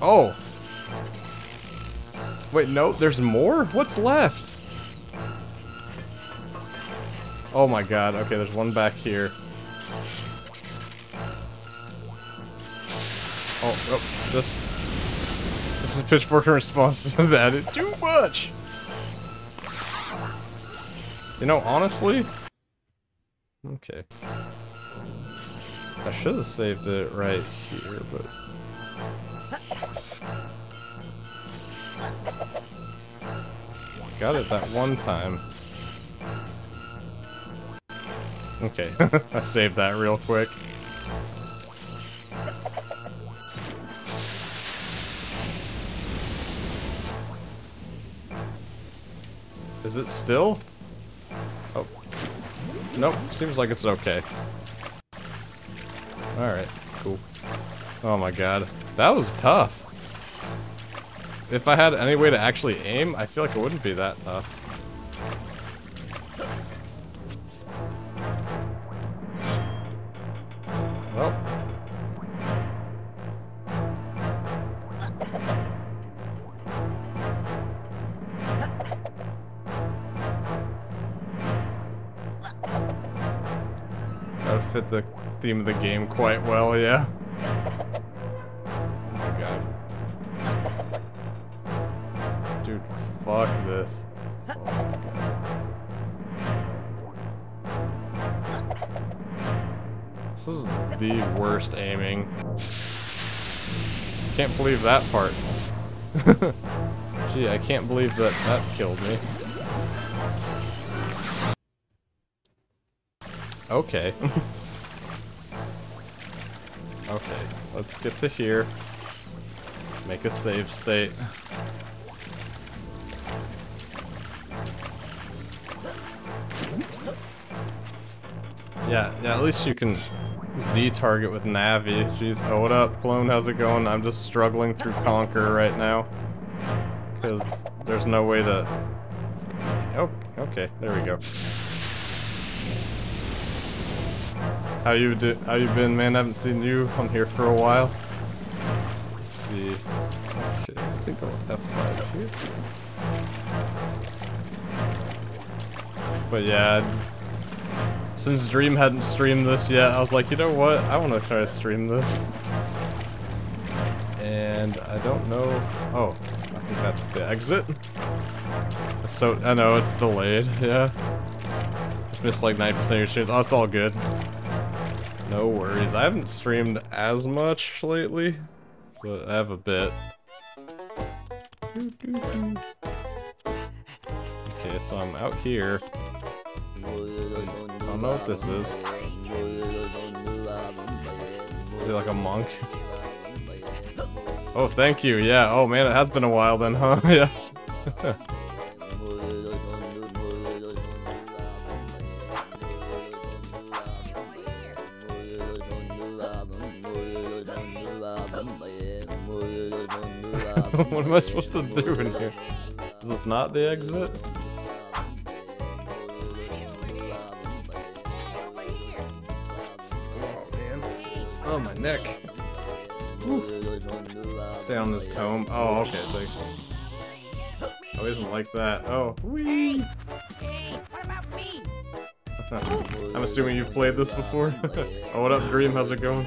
Oh! Wait, no, there's more? What's left? Oh my god, okay, there's one back here. Oh, oh, this... This is Pitchfork in response to that. It's too much! You know, honestly... Okay. I should have saved it right here, but... Got it that one time. Okay, I saved that real quick. Is it still? Oh. Nope, seems like it's okay. Alright, cool. Oh my god. That was tough. If I had any way to actually aim, I feel like it wouldn't be that tough. Well. That fit the theme of the game quite well, yeah. The worst aiming. Can't believe that part. Gee, I can't believe that that killed me. Okay. okay, let's get to here. Make a save state. Yeah, yeah, at least you can Z target with Navi. Jeez, oh, what up, clone? How's it going? I'm just struggling through Conker right now. Because there's no way to... Oh, okay, there we go. How you do? How you been, man? I haven't seen you on here for a while. Let's see. Okay, I think I'll F5 here. But yeah, since Dream hadn't streamed this yet, I was like, you know what? I want to try to stream this. And I don't know. Oh, I think that's the exit. So I know it's delayed. Yeah, just missed like 90% of your streams. Oh, it's all good. No worries. I haven't streamed as much lately, but I have a bit. Okay, so I'm out here. Don't know what this is. Is he like a monk? Oh, thank you. Yeah. Oh man, it has been a while then, huh? yeah. what am I supposed to do in here? Is this not the exit? Oh my neck. Whew. Stay on this tome. Oh, okay, thanks. Oh, he doesn't like that. Oh, wee. I'm assuming you've played this before. oh, what up, Dream? How's it going?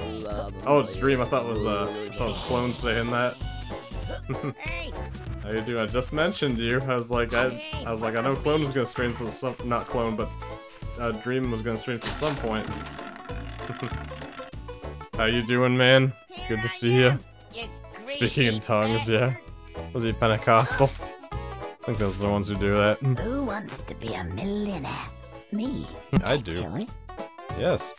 Oh, it's Dream. I thought it was uh, I thought it was Clone saying that. How you doing? I just mentioned you. I was like, I, I was like, I know Clone was gonna stream to some, not Clone, but uh, Dream was gonna stream to some point. How you doing, man? Good to see you. Speaking in tongues, yeah. Was he Pentecostal? I think those are the ones who do that. Who wants to be a millionaire? Me. I do. Yes.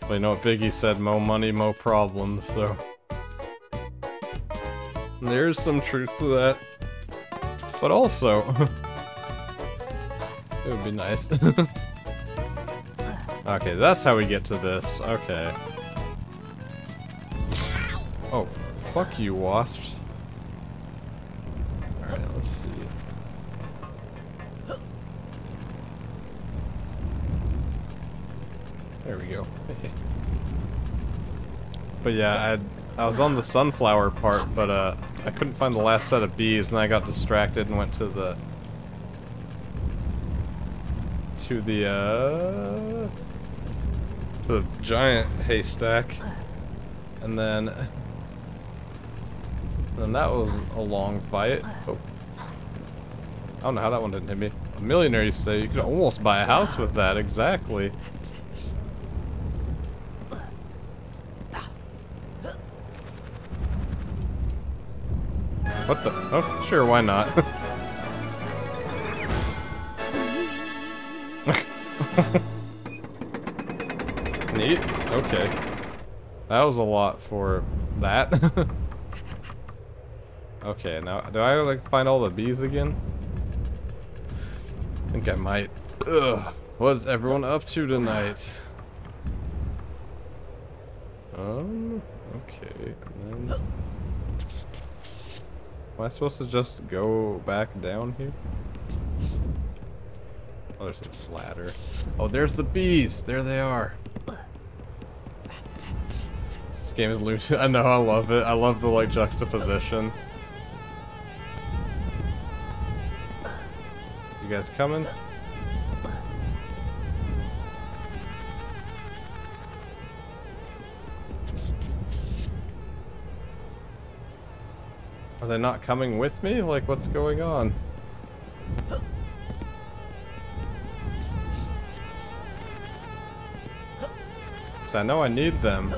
But you know what Biggie said, mo money, mo problems, so... There's some truth to that. But also... it would be nice. okay, that's how we get to this. Okay. Oh, fuck you, wasps. Alright, let's see. There we go. but yeah, I I was on the sunflower part, but uh, I couldn't find the last set of bees, and I got distracted and went to the to the uh to the giant haystack. And then... And that was a long fight. Oh. I don't know how that one didn't hit me. A millionaire, you say? You could almost buy a house with that, exactly. What the? Oh, sure, why not? Okay. That was a lot for that. okay, now, do I, like, find all the bees again? I think I might. Ugh. What's everyone up to tonight? Um, okay, and then... Am I supposed to just go back down here? Oh, there's a ladder. Oh, there's the bees! There they are! Game is looted. I know, I love it. I love the, like, juxtaposition. You guys coming? Are they not coming with me? Like, what's going on? Because I know I need them.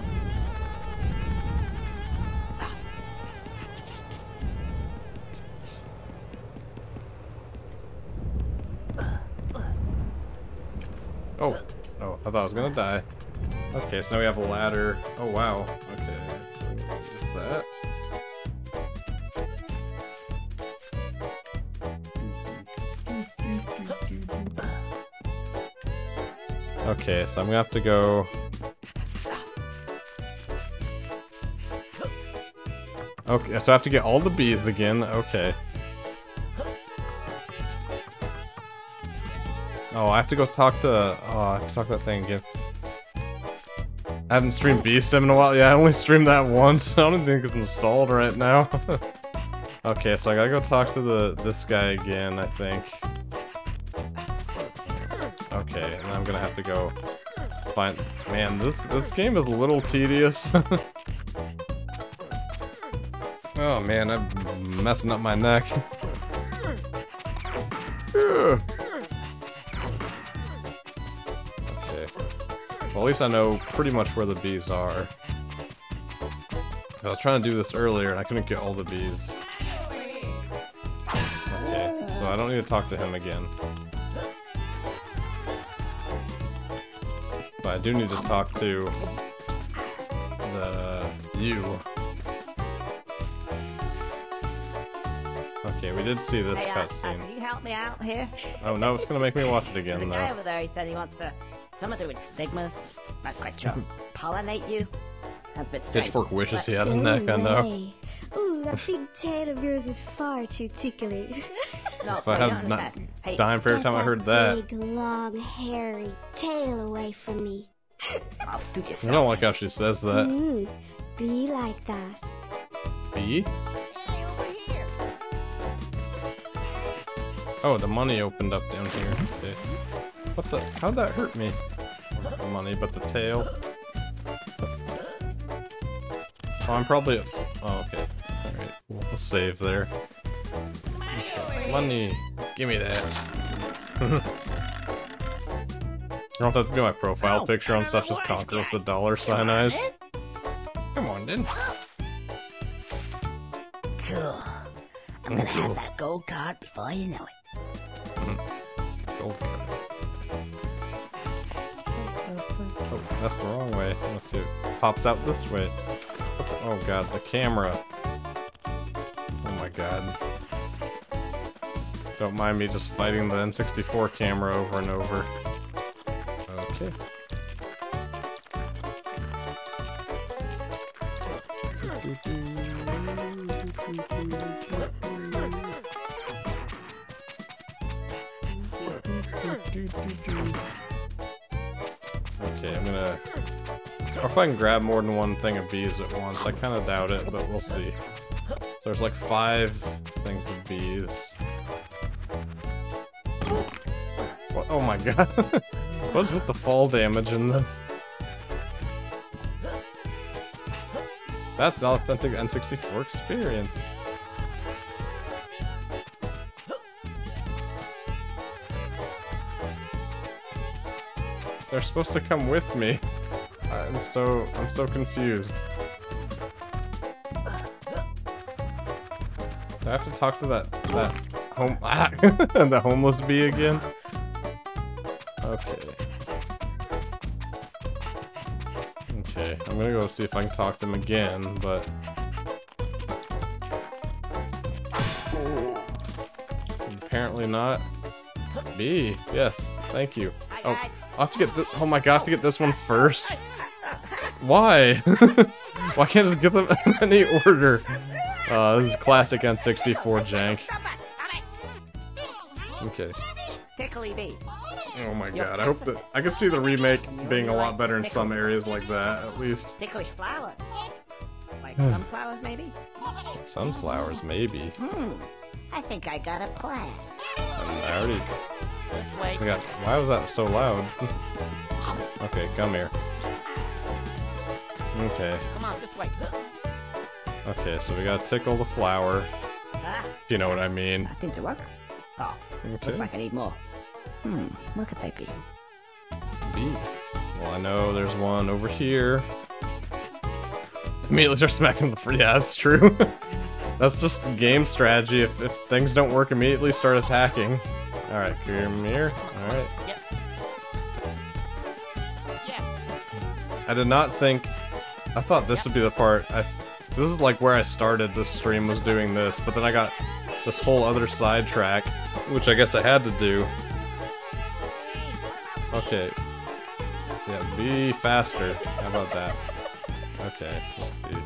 Oh. Oh, I thought I was gonna die. Okay, so now we have a ladder. Oh, wow. Okay, so just that. Okay, so I'm gonna have to go... Okay, so I have to get all the bees again, okay. Oh, I have to go talk to... Oh, I have to talk to that thing again. I haven't streamed Beast in a while. Yeah, I only streamed that once. I don't think it's installed right now. okay, so I gotta go talk to the this guy again, I think. Okay, and I'm gonna have to go find... Man, this, this game is a little tedious. oh man, I'm messing up my neck. Least I know pretty much where the bees are. I was trying to do this earlier and I couldn't get all the bees. Okay, so I don't need to talk to him again. But I do need to talk to the you. Okay, we did see this Hey, uh, cutscene. can you help me out here? Oh no, it's gonna make me watch it again guy though. over there, he said he wants to... Something to do with stigma. Not quite sure. Pollinate you? Sounds a bit strange. Pitchfork wishes he had a neck, I know. Hey. Ooh, that big tail of yours is far too tickly. No, If I no, you had don't not. Hey, dime for every time I heard that. Big, long, hairy tail away from me. I'll suit I yourself. don't like how she says that. Mm, be like that. B? Hey, over here. Oh, the money opened up down here. Okay. What the? How'd that hurt me? Not the money, but the tail. Oh, I'm probably at. f- Oh, okay. Alright, we'll save there. Okay. Money! Give me that. I don't have to do my profile picture on such as Conker with the dollar sign eyes. Come on, then. Cool. I'm gonna Cool. have that gold card before you know it. Mm-hmm. Gold card. That's the wrong way. Let's see. It pops out this way. Oh god, the camera. Oh my god. Don't mind me just fighting the N64 camera over and over. Okay, if I can grab more than one thing of bees at once, I kind of doubt it, but we'll see. So there's like five things of bees. What? Oh my god. What's with the fall damage in this? That's the authentic N64 experience. They're supposed to come with me. I'm so I'm so confused. Do I have to talk to that that home ah, the homeless bee again? Okay. Okay, I'm gonna go see if I can talk to him again, but apparently not. B, yes, thank you. Oh, I have to get. Th oh my god, I have to get this one first. Why? Why can't I just get them in any order? Uh, this is classic N64 jank. Okay. Tickly bee. Oh my god, I hope that I can see the remake being a lot better in some areas like that, at least. Ticklish flower. Like sunflowers, maybe? Sunflowers, maybe. Hmm. I think I got a plan. I already Wait. I got why was that so loud? okay, come here. Okay. Come on, this way. Okay, so we gotta tickle the flower. Ah, If you know what I mean. that seems to work. Oh, Okay. looks like I need more. Hmm, where could they be? B. Well, I know there's one over here. Immediately start smacking the free. Yeah, that's true. that's just the game strategy. If, if things don't work, immediately start attacking. Alright, come here. Alright. Yep. Yeah. I did not think... I thought this would be the part... I, this is like where I started this stream, was doing this, but then I got this whole other sidetrack, which I guess I had to do. Okay. Yeah, be faster. How about that? Okay, let's see.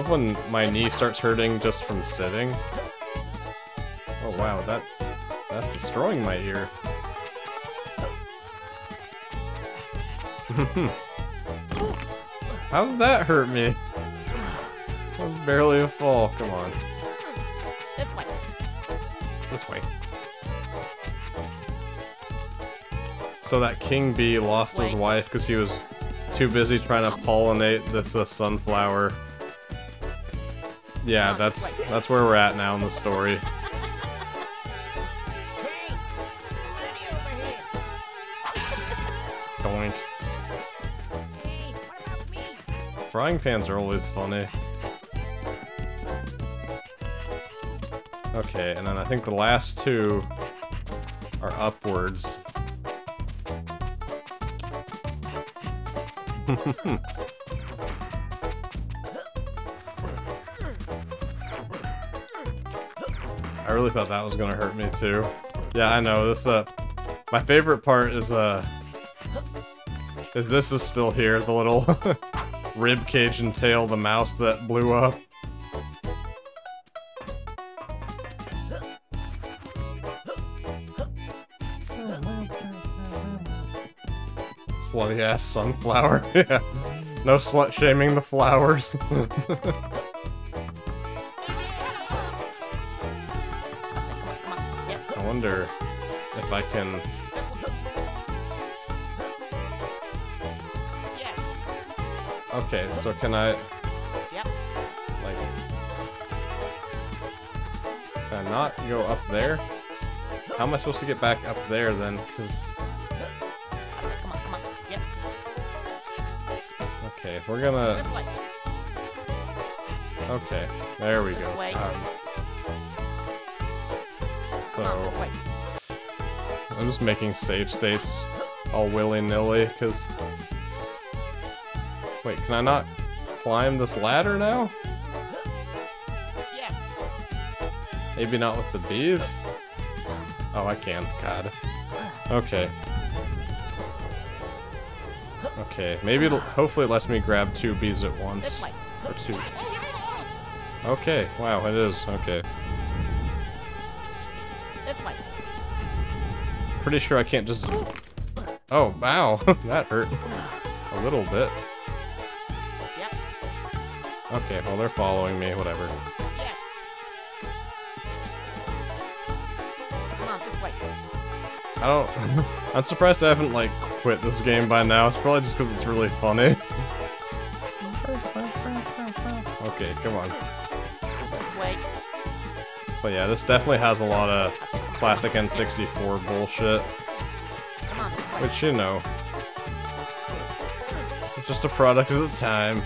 Love when my knee starts hurting just from sitting. Oh wow, that that's destroying my ear. How did that hurt me? That was barely a fall. Come on. This way. This way. So that king bee lost his wife because he was too busy trying to pollinate this uh, sunflower. Yeah, that's that's where we're at now in the story. Doink. Frying pans are always funny. Okay, and then I think the last two are upwards. I really thought that was gonna hurt me too. Yeah, I know. This uh my favorite part is uh is this is still here, the little rib cage and tail, the mouse that blew up. Slutty ass sunflower. yeah. No slut shaming the flowers. so can I? Yep. Like, can I not go up there? How am I supposed to get back up there then? Because Come on, come on. Yep. okay, we're gonna. Okay, there we go. Um, Come on, this so. I'm just making save states all willy-nilly because. Wait, can I not climb this ladder now? Maybe not with the bees? Oh, I can. God. Okay. Okay, maybe hopefully it lets me grab two bees at once. Or two. Okay, wow, it is. Okay. Pretty sure I can't just... Oh, wow, that hurt. A little bit. Okay, well they're following me, whatever. Yeah. Come on, this way. I don't. I'm surprised I haven't like quit this game by now. It's probably just because it's really funny. Okay, come on. Wait. But yeah, this definitely has a lot of classic N64 bullshit. Which, you know, it's just a product of the time.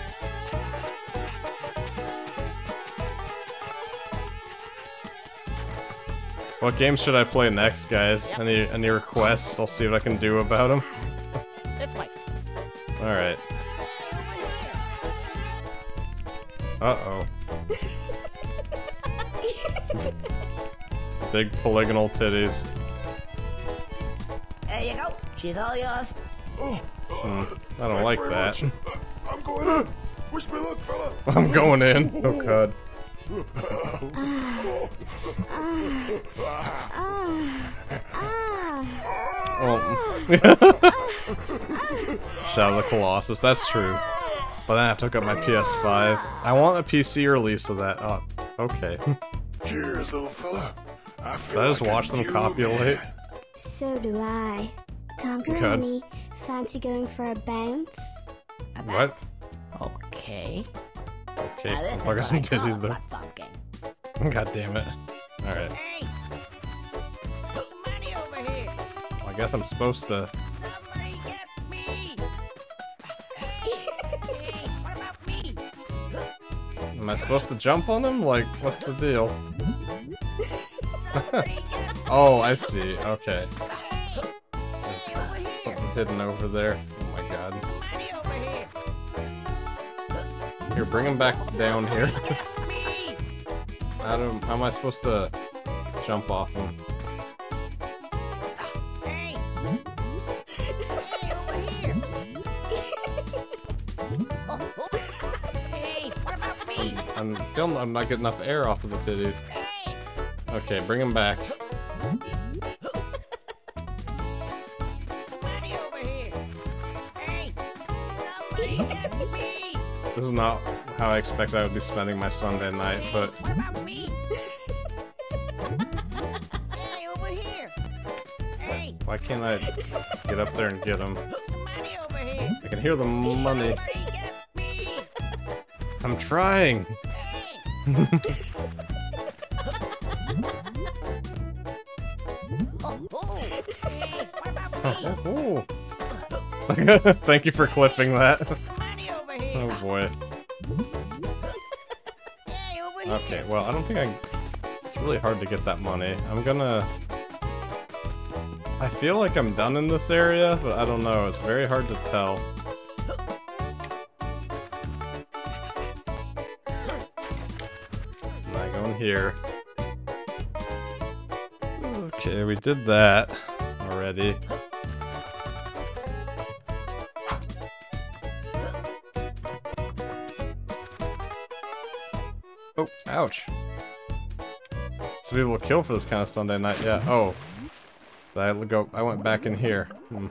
What games should I play next, guys? Any any requests? I'll see what I can do about them. This way. Alright. Uh-oh. Big polygonal titties. There you go. She's all yours. Hmm, I don't like that. Uh, I'm going in. Wish me luck, fella. I'm going in. Oh god. Ah. Ah. Oh. Shadow of the Colossus, that's true. But then I have to hook up my PS5. I want a PC release of that. Oh, okay. Cheers, little fella. I Did feel I just like watch them copulate? So do I. Conker Good. honey. Fancy going for a bounce? What? Okay. Okay, I'll is fuck some titties there. God damn it. Alright. Hey! Guess I'm supposed to. Am I supposed to jump on him? Like, what's the deal? oh, I see. Okay. There's something hidden over there. Oh my god. Here! Bring him back down here. Do, how am I supposed to jump off him? I'm not getting enough air off of the titties. Okay, bring him back. This is not how I expected I would be spending my Sunday night, but hey, why can't I get up there and get here! I can hear the money. I'm trying. Thank you for clipping that. Oh boy. Okay, well, I don't think I... It's really hard to get that money. I'm gonna... I feel like I'm done in this area, but I don't know. It's very hard to tell. Here? Okay, we did that already. Oh, ouch. Some people will kill for this kind of Sunday night. Yeah. Oh, I go. I went back in here. Hmm.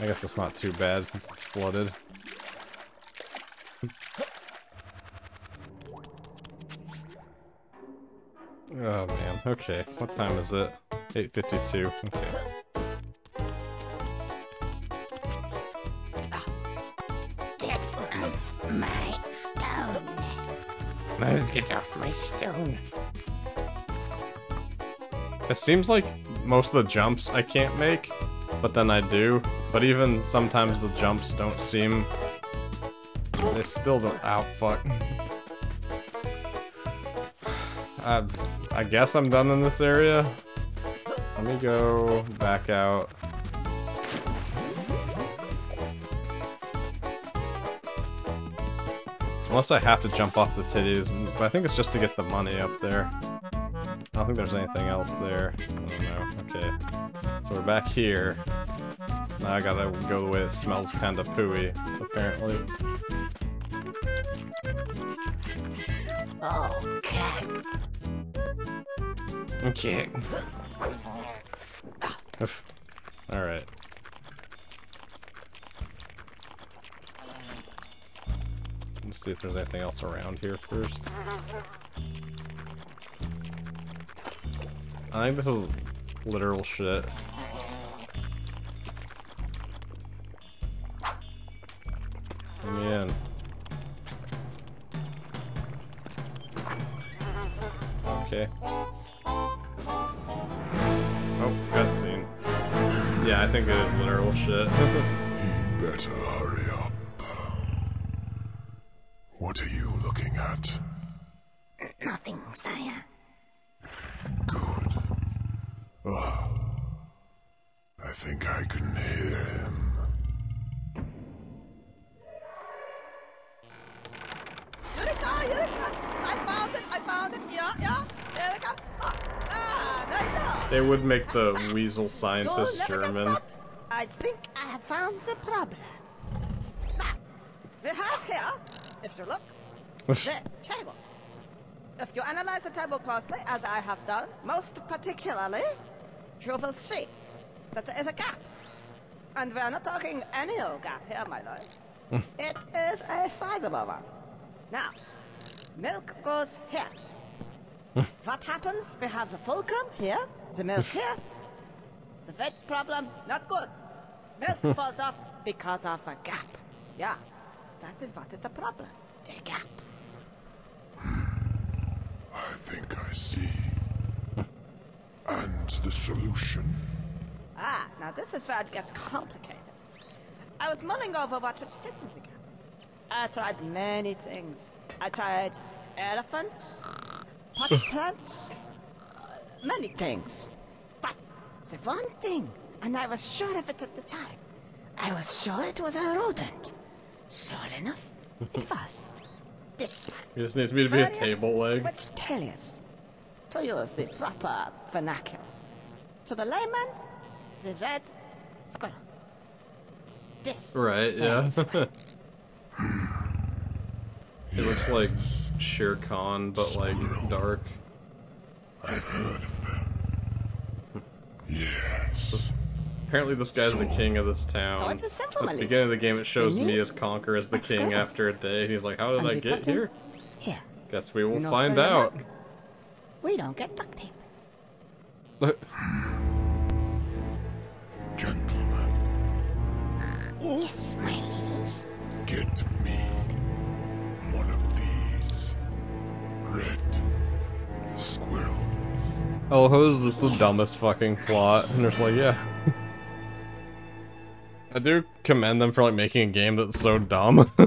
I guess it's not too bad since it's flooded. Oh man. Okay. What time is it? 8:52. Okay. Get off my stone. Get off my stone. It seems like most of the jumps I can't make, but then I do. But even sometimes the jumps don't seem... They still don't... Ow, fuck. I, I guess I'm done in this area. Let me go back out. Unless I have to jump off the titties, but I think it's just to get the money up there. I don't think there's anything else there. Oh, I don't know. Okay. So we're back here. Now I gotta go the way it smells kinda pooey, apparently. Oh, cat. Okay. Alright. Let's see if there's anything else around here first. I think this is literal shit. Weasel scientist German. I think I have found the problem. Now, we have here, if you look, the table. If you analyze the table closely, as I have done, most particularly, you will see that there is a gap. And we are not talking any old gap here, my lord. it is a sizable one. Now, milk goes here. what happens? We have the fulcrum here, the milk here. The vet problem, not good. Milk falls off because of a gap. Yeah, that is what is the problem. The gap. I think I see. and the solution. Ah, now this is where it gets complicated. I was mulling over what would fit in the gap. I tried many things. I tried elephants, pot plants, uh, many things. But the one thing, and I was sure of it at the time, I was sure it was a rodent. Sure enough, it was. This one. He just needs me to be a table leg. Vegetalis. To use the proper vernacular. To the layman, the red squirrel. This. Right, yeah. It looks like Shere Khan, but like dark. I've heard of them. yes. apparently, this guy's the king of this town. So it's a simple At the beginning of the game, it shows me as Conker as the a king squirrel. after a day. And he's like, "How did And I get here?" Here. Guess we will find out. We don't get duct tape. Look, Gentlemen, Yes, my liege. get Oh, how is this the dumbest fucking plot? And it's like, yeah. I do commend them for like making a game that's so dumb.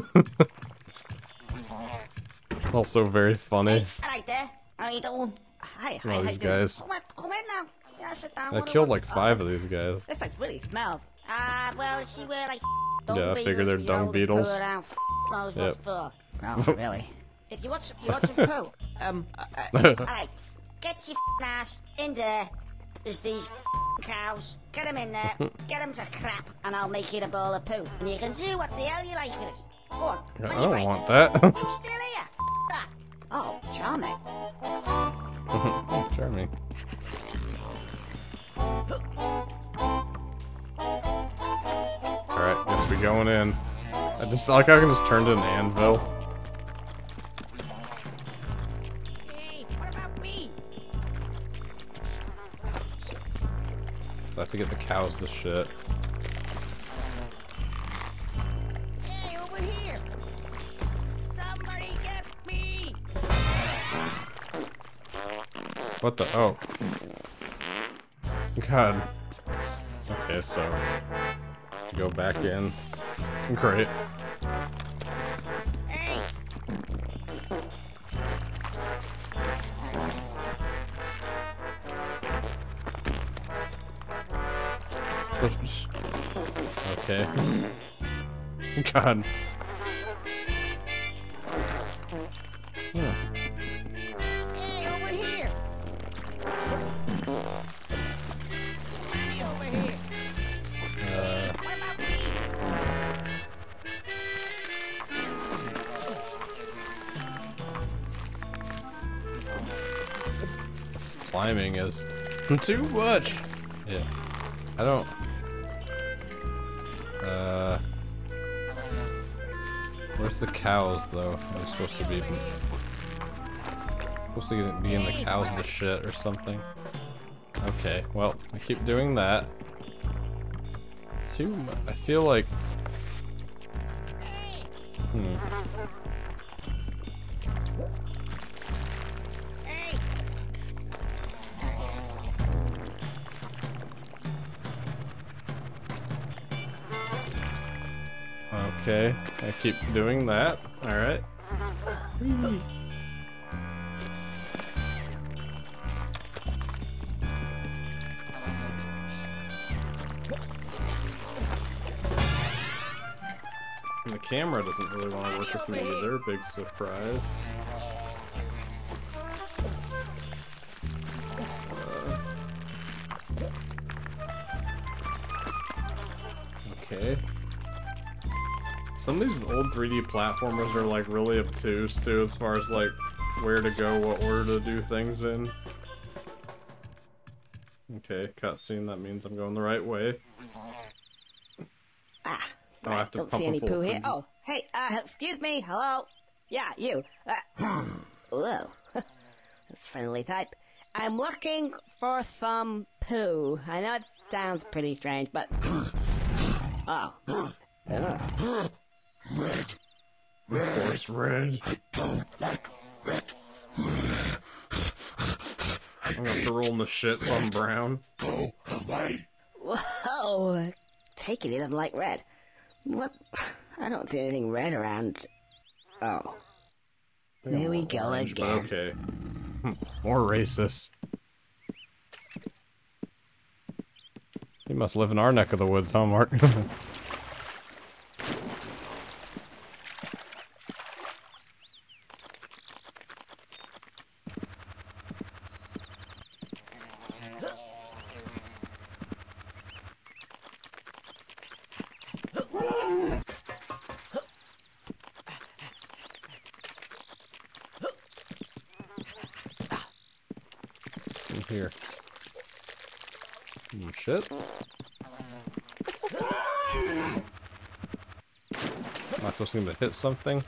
also very funny. Right there. How you doing? Hi, hi, Oh, how these guys. Come in, come in now. Yeah, sit down. I killed like five of these guys. This place really smells. Ah, well, she wear like Yeah, I figure they're dung beetles. Yep. No, really. If you watch, you watch him poo. Um, uh, uh, alright, get your ass in there. There's these cows. Get them in there. Get them to crap, and I'll make you a ball of poo. And you can do what the hell you like with it. Go on. I don't break. want that. You still here? That. Oh, charming. Charming. Alright, guess we're going in. I just I like how I can just turn to an anvil. I have to get the cows to shit. Hey, over here. Somebody get me. What the? Oh. God. Okay, so. Go back in. Great. Okay. God. Yeah. Hey, over here. Hey, over here. Uh, What about me? this climbing is too much. Yeah. I don't. Where's the cows though? They're supposed to be. Supposed to be in the cows the shit or something. Okay, well, I keep doing that. Too I feel like... Hmm. Okay, I keep doing that. Alright. The camera doesn't really want to work with me either. Big surprise. Some of these old 3D platformers are like really obtuse too, as far as like where to go, what order to do things in. Okay, cutscene. That means I'm going the right way. Ah, Oh, I have to don't pump see any poo here. Oh, hey, uh, excuse me, hello? Yeah, you. Uh, whoa. Friendly type. I'm looking for some poo. I know it sounds pretty strange, but... oh. Ugh. Red. Of course, red. I don't like red. I'm gonna have to roll in the shit so I'm brown. Go away. Whoa! Take it, he doesn't like red. What? I don't see anything red around. Oh. There we go Orange, again. okay. Hmm, More racist. You must live in our neck of the woods, huh, Mark? in here. Hmm, shit. I supposed to gonna hit something?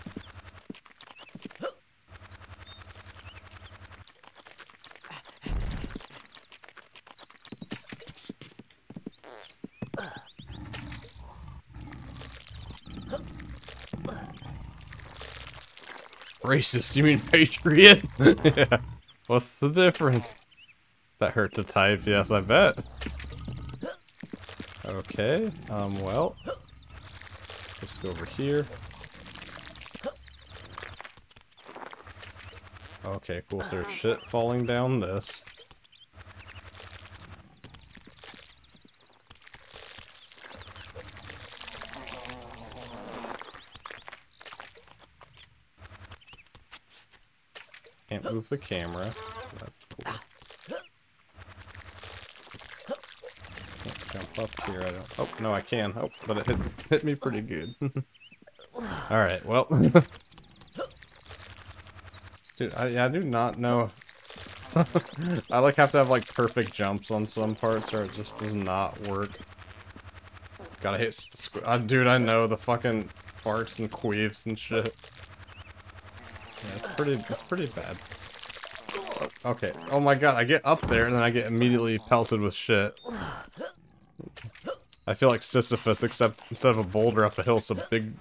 Racist, you mean patriot? yeah. What's the difference? That hurt to type, yes, I bet. Okay, um, well. Let's go over here. Okay, cool, so there's uh-huh. shit falling down this. Can't move the camera. That's cool. Can't jump up here. I don't. Oh no, I can. Oh, but it hit hit me pretty good. All right. Well, dude, I, I do not know. I like have to have like perfect jumps on some parts, or it just does not work. Gotta hit. Uh, dude, I know the fucking farts and queefs and shit. Yeah, it's pretty. It's pretty bad. Okay. Oh my god, I get up there and then I get immediately pelted with shit. I feel like Sisyphus, except instead of a boulder up a hill, it's a big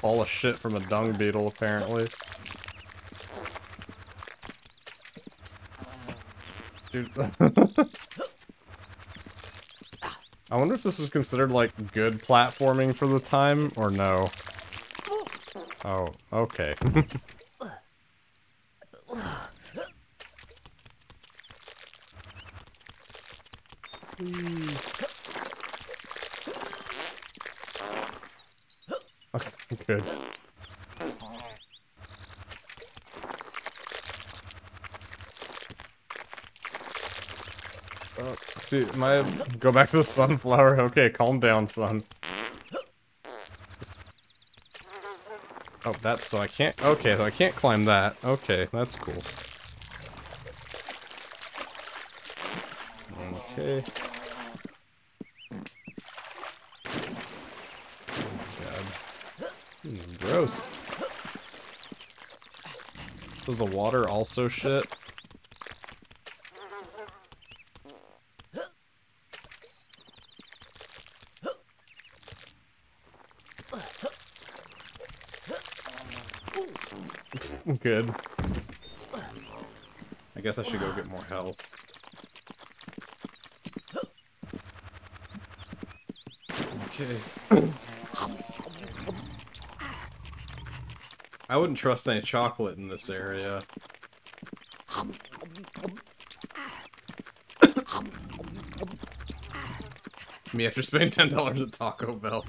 ball of shit from a dung beetle, apparently. Dude. I wonder if this is considered, like, good platforming for the time, or no. Oh, okay. Okay, good. Oh, see, my go back to the sunflower. Okay, calm down, son. Oh, that so I can't. Okay, so I can't climb that. Okay, that's cool. Okay. Mm, gross. Does the water also shit? I guess I should go get more health. Okay. I wouldn't trust any chocolate in this area. Me after spending ten dollars at Taco Bell.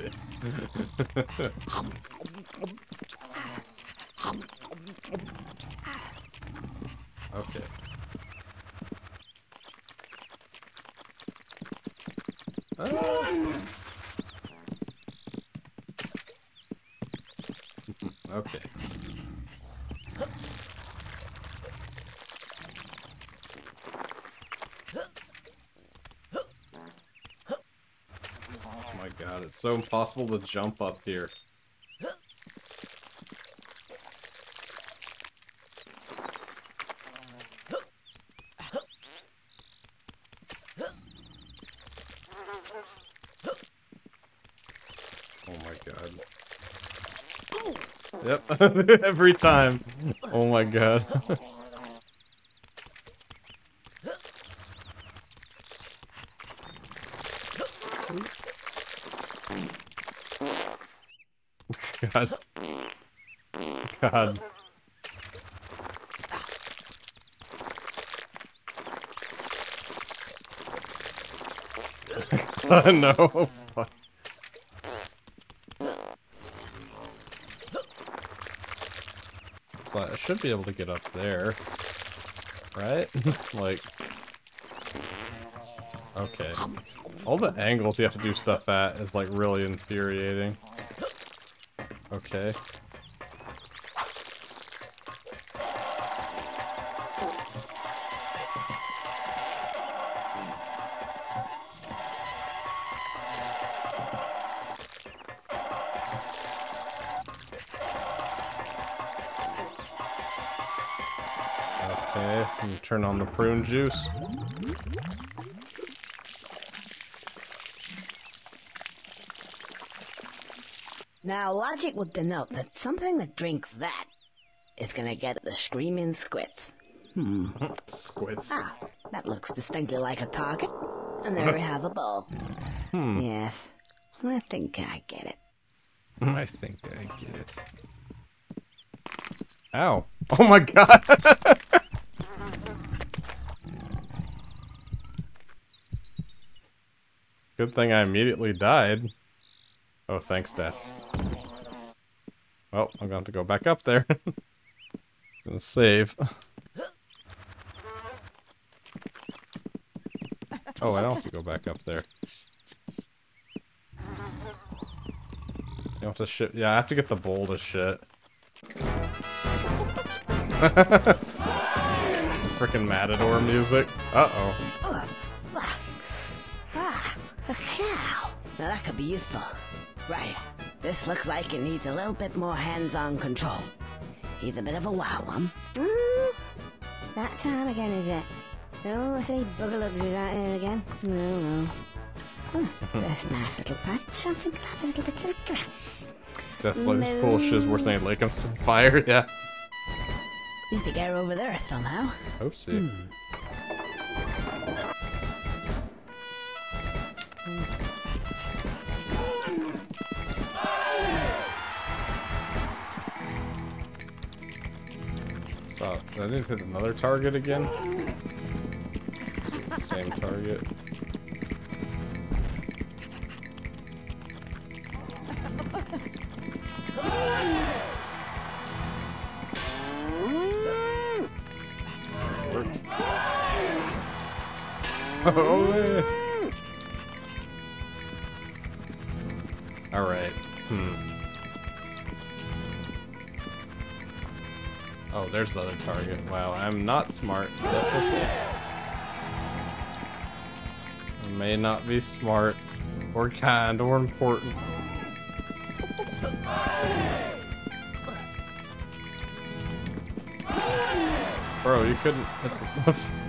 okay. Ah. okay. Oh my god, it's so impossible to jump up here. Oh my god. Yep, every time. Oh my god. God. God. no. So I should be able to get up there. Right? like... Okay. All the angles you have to do stuff at is like really infuriating. Okay. Okay, turn on the prune juice. Now, logic would denote that something that drinks that is gonna get the screaming squid. Hmm. Squids. Ah, that looks distinctly like a target. And there we have a bowl. Hmm. Yes, I think I get it. I think I get it. Ow. Oh my god! Good thing I immediately died. Oh, thanks, Death. Well, I'm to have to go back up there. gonna save. Oh, I don't have to go back up there. You have to shit. Yeah, I have to get the bowl to shit. Freaking Matador music. Uh oh. Oh, ah, ah. Now that could be useful. Right. This looks like it needs a little bit more hands-on control. He's a bit of a wild one. Mm, that time again, is it? Oh, I see, boogalugs is out here again. No, no. Oh, there's a nice little patch. Something like little bits of grass. That's like as cool as shit as we're saying Lake of Fire, yeah. Need to get over there somehow. Oh, see. So, I to hit another target again? Same target? Oh, yeah. There's the other target. Wow, I'm not smart. That's okay. I may not be smart, or kind, or important. Bro, you couldn't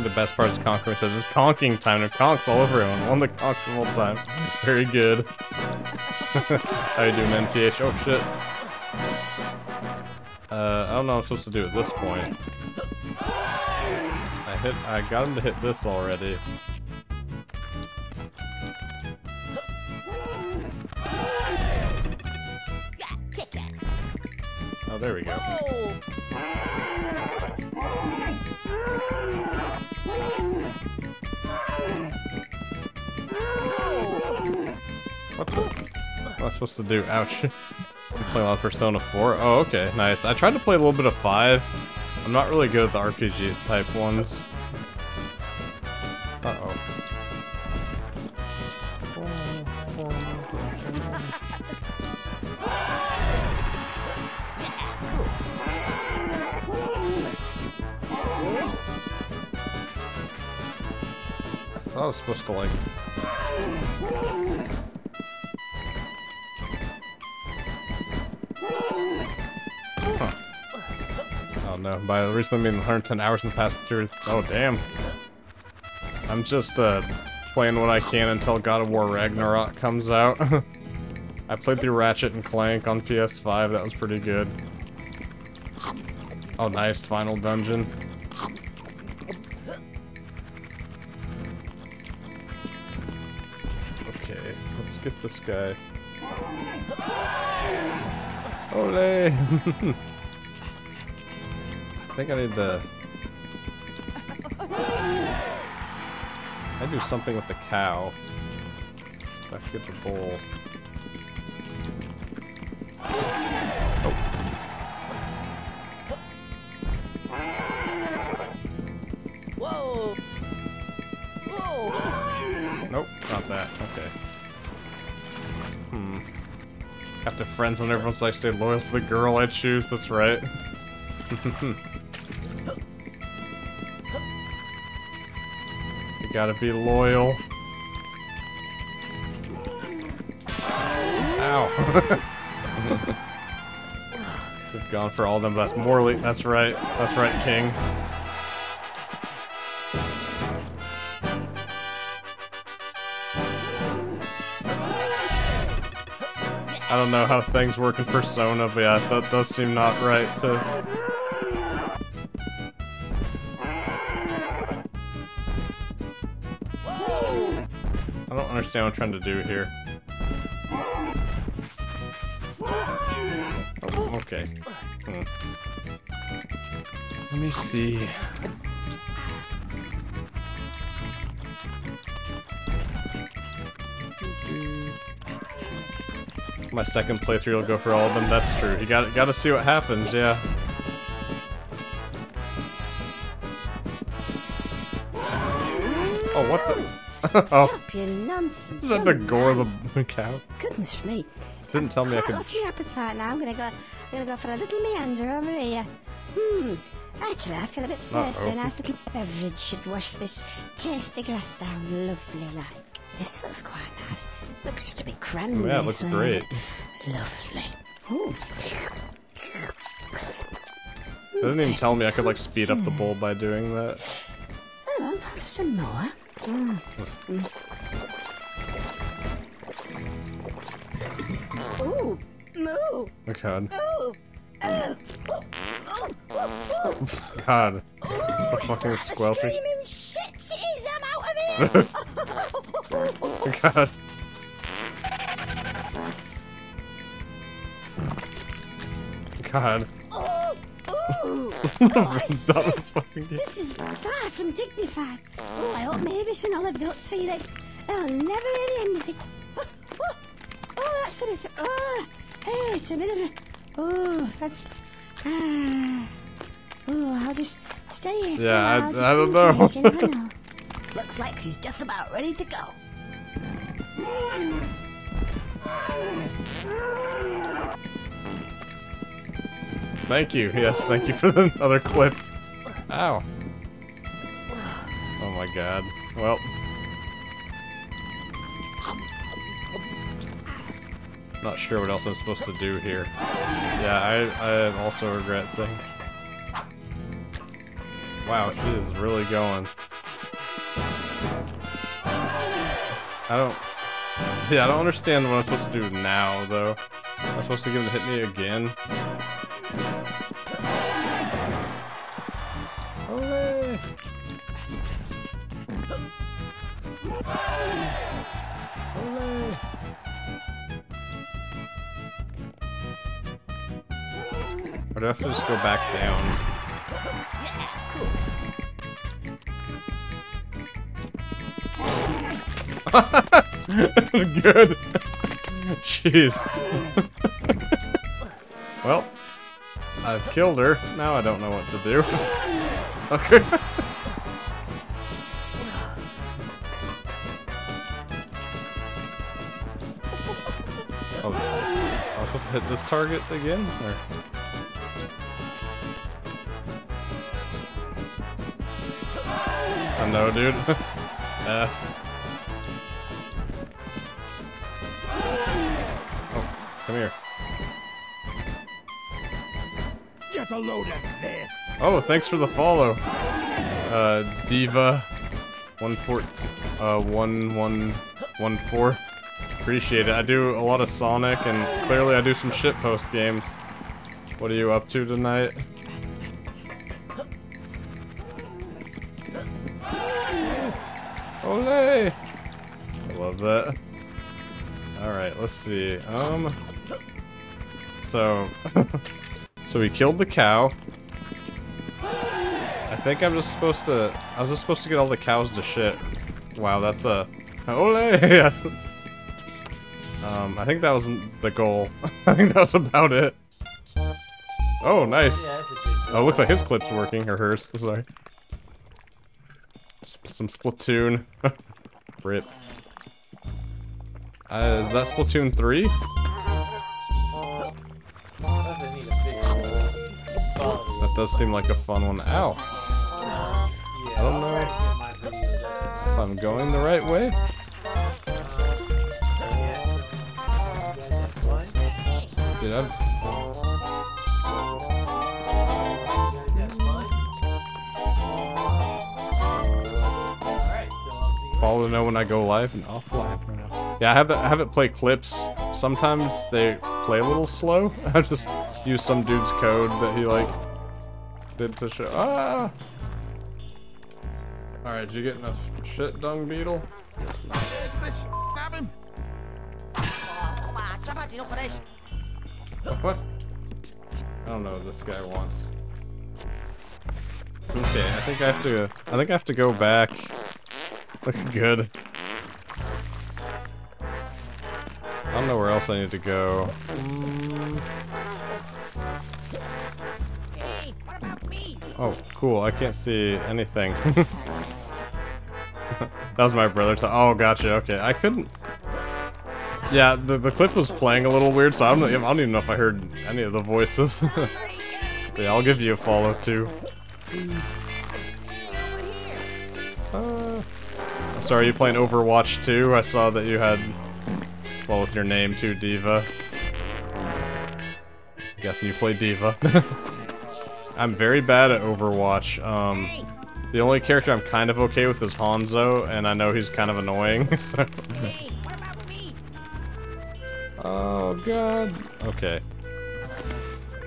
the... best part is conquering says it's conking time. And conks all over him. One that conks the whole time. Very good. How you doing, NTH? Oh shit. Uh, I don't know what I'm supposed to do at this point. I hit. I got him to hit this already. Supposed to do? Ouch. I'm playing on Persona 4. Oh, okay, nice. I tried to play a little bit of 5. I'm not really good at the RPG type ones. Uh-oh. I thought I was supposed to like Oh no, by recently meaning 110 hours in the past. Oh damn. I'm just uh playing what I can until God of War Ragnarok comes out. I played through Ratchet and Clank on PS5, that was pretty good. Oh nice, final dungeon. Okay, let's get this guy. Ole! I think I need to... I do something with the cow. I forget the bowl. Oh. Whoa! Whoa! Nope, not that. Okay. Hmm. To friends when everyone's like, stay loyal to the girl I choose, that's right. gotta be loyal. Ow. Could've gone for all them, that's Morley. That's right. That's right, King. I don't know how things work in Persona, but yeah, that does seem not right to... understand what I'm trying to do here. Oh, okay. Hmm. Let me see. My second playthrough will go for all of them. That's true. You got got to see what happens. Yeah. oh, Stop your nonsense. is that the gore of the, cow? Goodness me. Didn't tell me I I've could. lost my appetite now. I'm gonna go. I'm gonna go for a little meander over here. Hmm. Actually, I feel a bit thirsty. A nice little beverage should wash this tasty grass down lovely like. This looks quite nice. Looks to be cranberry. Yeah, it looks great. Lovely. Ooh. They didn't even tell me I could like speed up the bowl by doing that. Oh, some more. Ooh, moo. Oh god. Oh, oh, oh, oh, oh. God. The fucking squelchy. Screaming shit it is, I'm out of here! God. God. oh, dumbest fucking game. This is far from dignified. Oh, I hope Mavis and Olive don't see this. They'll never hear the end of it. Oh, oh, oh that's a bit. Oh, hey, it's a bit of a. Oh, that's. Ah. Oh, I'll just stay here. Yeah, I- while, just I don't in know. case, you never know. Looks like he's just about ready to go. Thank you. Yes, thank you for the other clip. Ow. Oh my god. Well. Not sure what else I'm supposed to do here. Yeah, I, I also regret things. Wow, he is really going. I don't... Yeah, I don't understand what I'm supposed to do now, though. I'm supposed to get him to hit me again? Have to just go back down? Good. Jeez. well, I've killed her. Now I don't know what to do. okay. Oh, I supposed to hit this target again? Or? No, dude. F. Oh, come here. Get a load of this. Oh, thanks for the follow. Uh, Diva. 114, uh, 1114. Appreciate it. I do a lot of Sonic, and clearly I do some shit post games. What are you up to tonight? See. Um... So... so we killed the cow. I think I'm just supposed to... I was just supposed to get all the cows to shit. Wow, that's a... Ole! Yes. Um, I think that was the goal. I think that was about it. Oh, nice. Oh, looks like his clip's working, or hers, sorry. Some Splatoon. Rip. Uh, is that Splatoon 3? That does seem like a fun one. Ow. I don't know if I'm going the right way. Dude, I'm... Follow to know when I go live and offline. Yeah, I have. I have it play clips. Sometimes they play a little slow. I just use some dude's code that he like did to show. Ah. All right, did you get enough shit, dung beetle? What? I don't know what this guy wants. Okay, I think I have to. I think I have to go back. Looking good. I don't know where else I need to go. Mm. Oh, cool. I can't see anything. that was my brother. oh, gotcha. Okay, I couldn't. Yeah, the the clip was playing a little weird, so I don't, I don't even know if I heard any of the voices. yeah, I'll give you a follow too. Uh, sorry, you playing Overwatch 2? I saw that you had, well, with your name too, Diva. Guessing you play D.Va. I'm very bad at Overwatch. Um, the only character I'm kind of okay with is Hanzo, and I know he's kind of annoying. So. Oh god. Okay.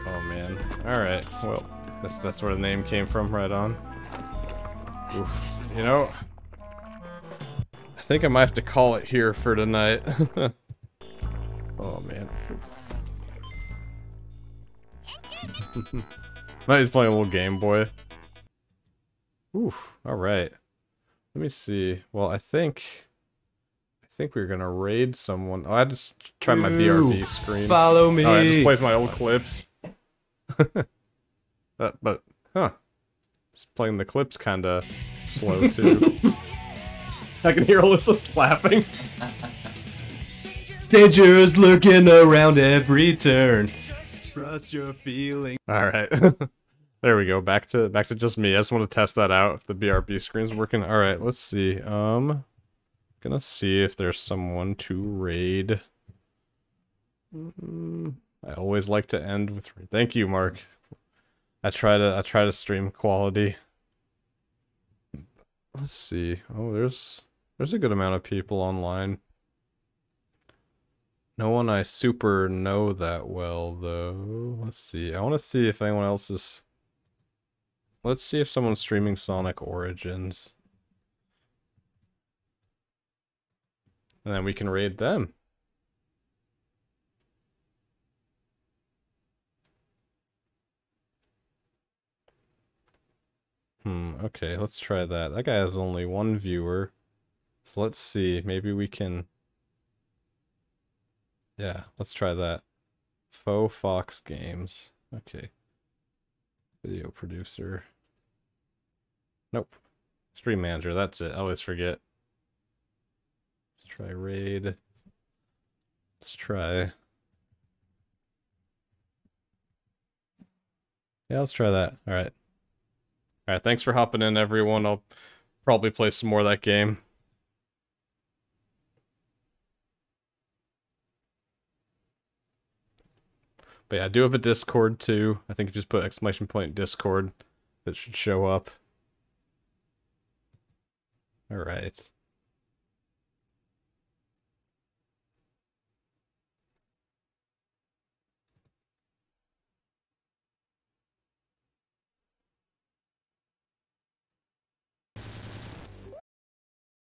Oh man. Alright, well, that's that's where the name came from, right on. Oof. You know, I think I might have to call it here for tonight. oh man. Now he's playing a little Game Boy. Oof, alright. Let me see. Well, I think... I think we are gonna raid someone. Oh, I just tried my BRB screen. Follow oh, me. Oh, it just plays my old clips. but, but, huh. It's playing the clips kinda slow, too. I can hear Alyssa's laughing. Dangerous looking around every turn. Trust your feelings. Alright. there we go. Back to back to just me. I just want to test that out if the BRB screen's working. Alright, let's see. Um gonna see if there's someone to raid. Mm, I always like to end with thank you, Mark. I try to I try to stream quality. Let's see. Oh, there's there's a good amount of people online. No one I super know that well, though. Let's see. I want to see if anyone else is... Let's see if someone's streaming Sonic Origins. And then we can raid them. Hmm, okay, let's try that. That guy has only one viewer. So let's see, maybe we can... Yeah, let's try that. Faux Fox Games. Okay. Video producer. Nope. Stream manager, that's it. I always forget. Let's try raid. Let's try... Yeah, let's try that. Alright. Alright, thanks for hopping in, everyone. I'll probably play some more of that game. But yeah, I do have a Discord too. I think if you just put exclamation point Discord, it should show up. Alright.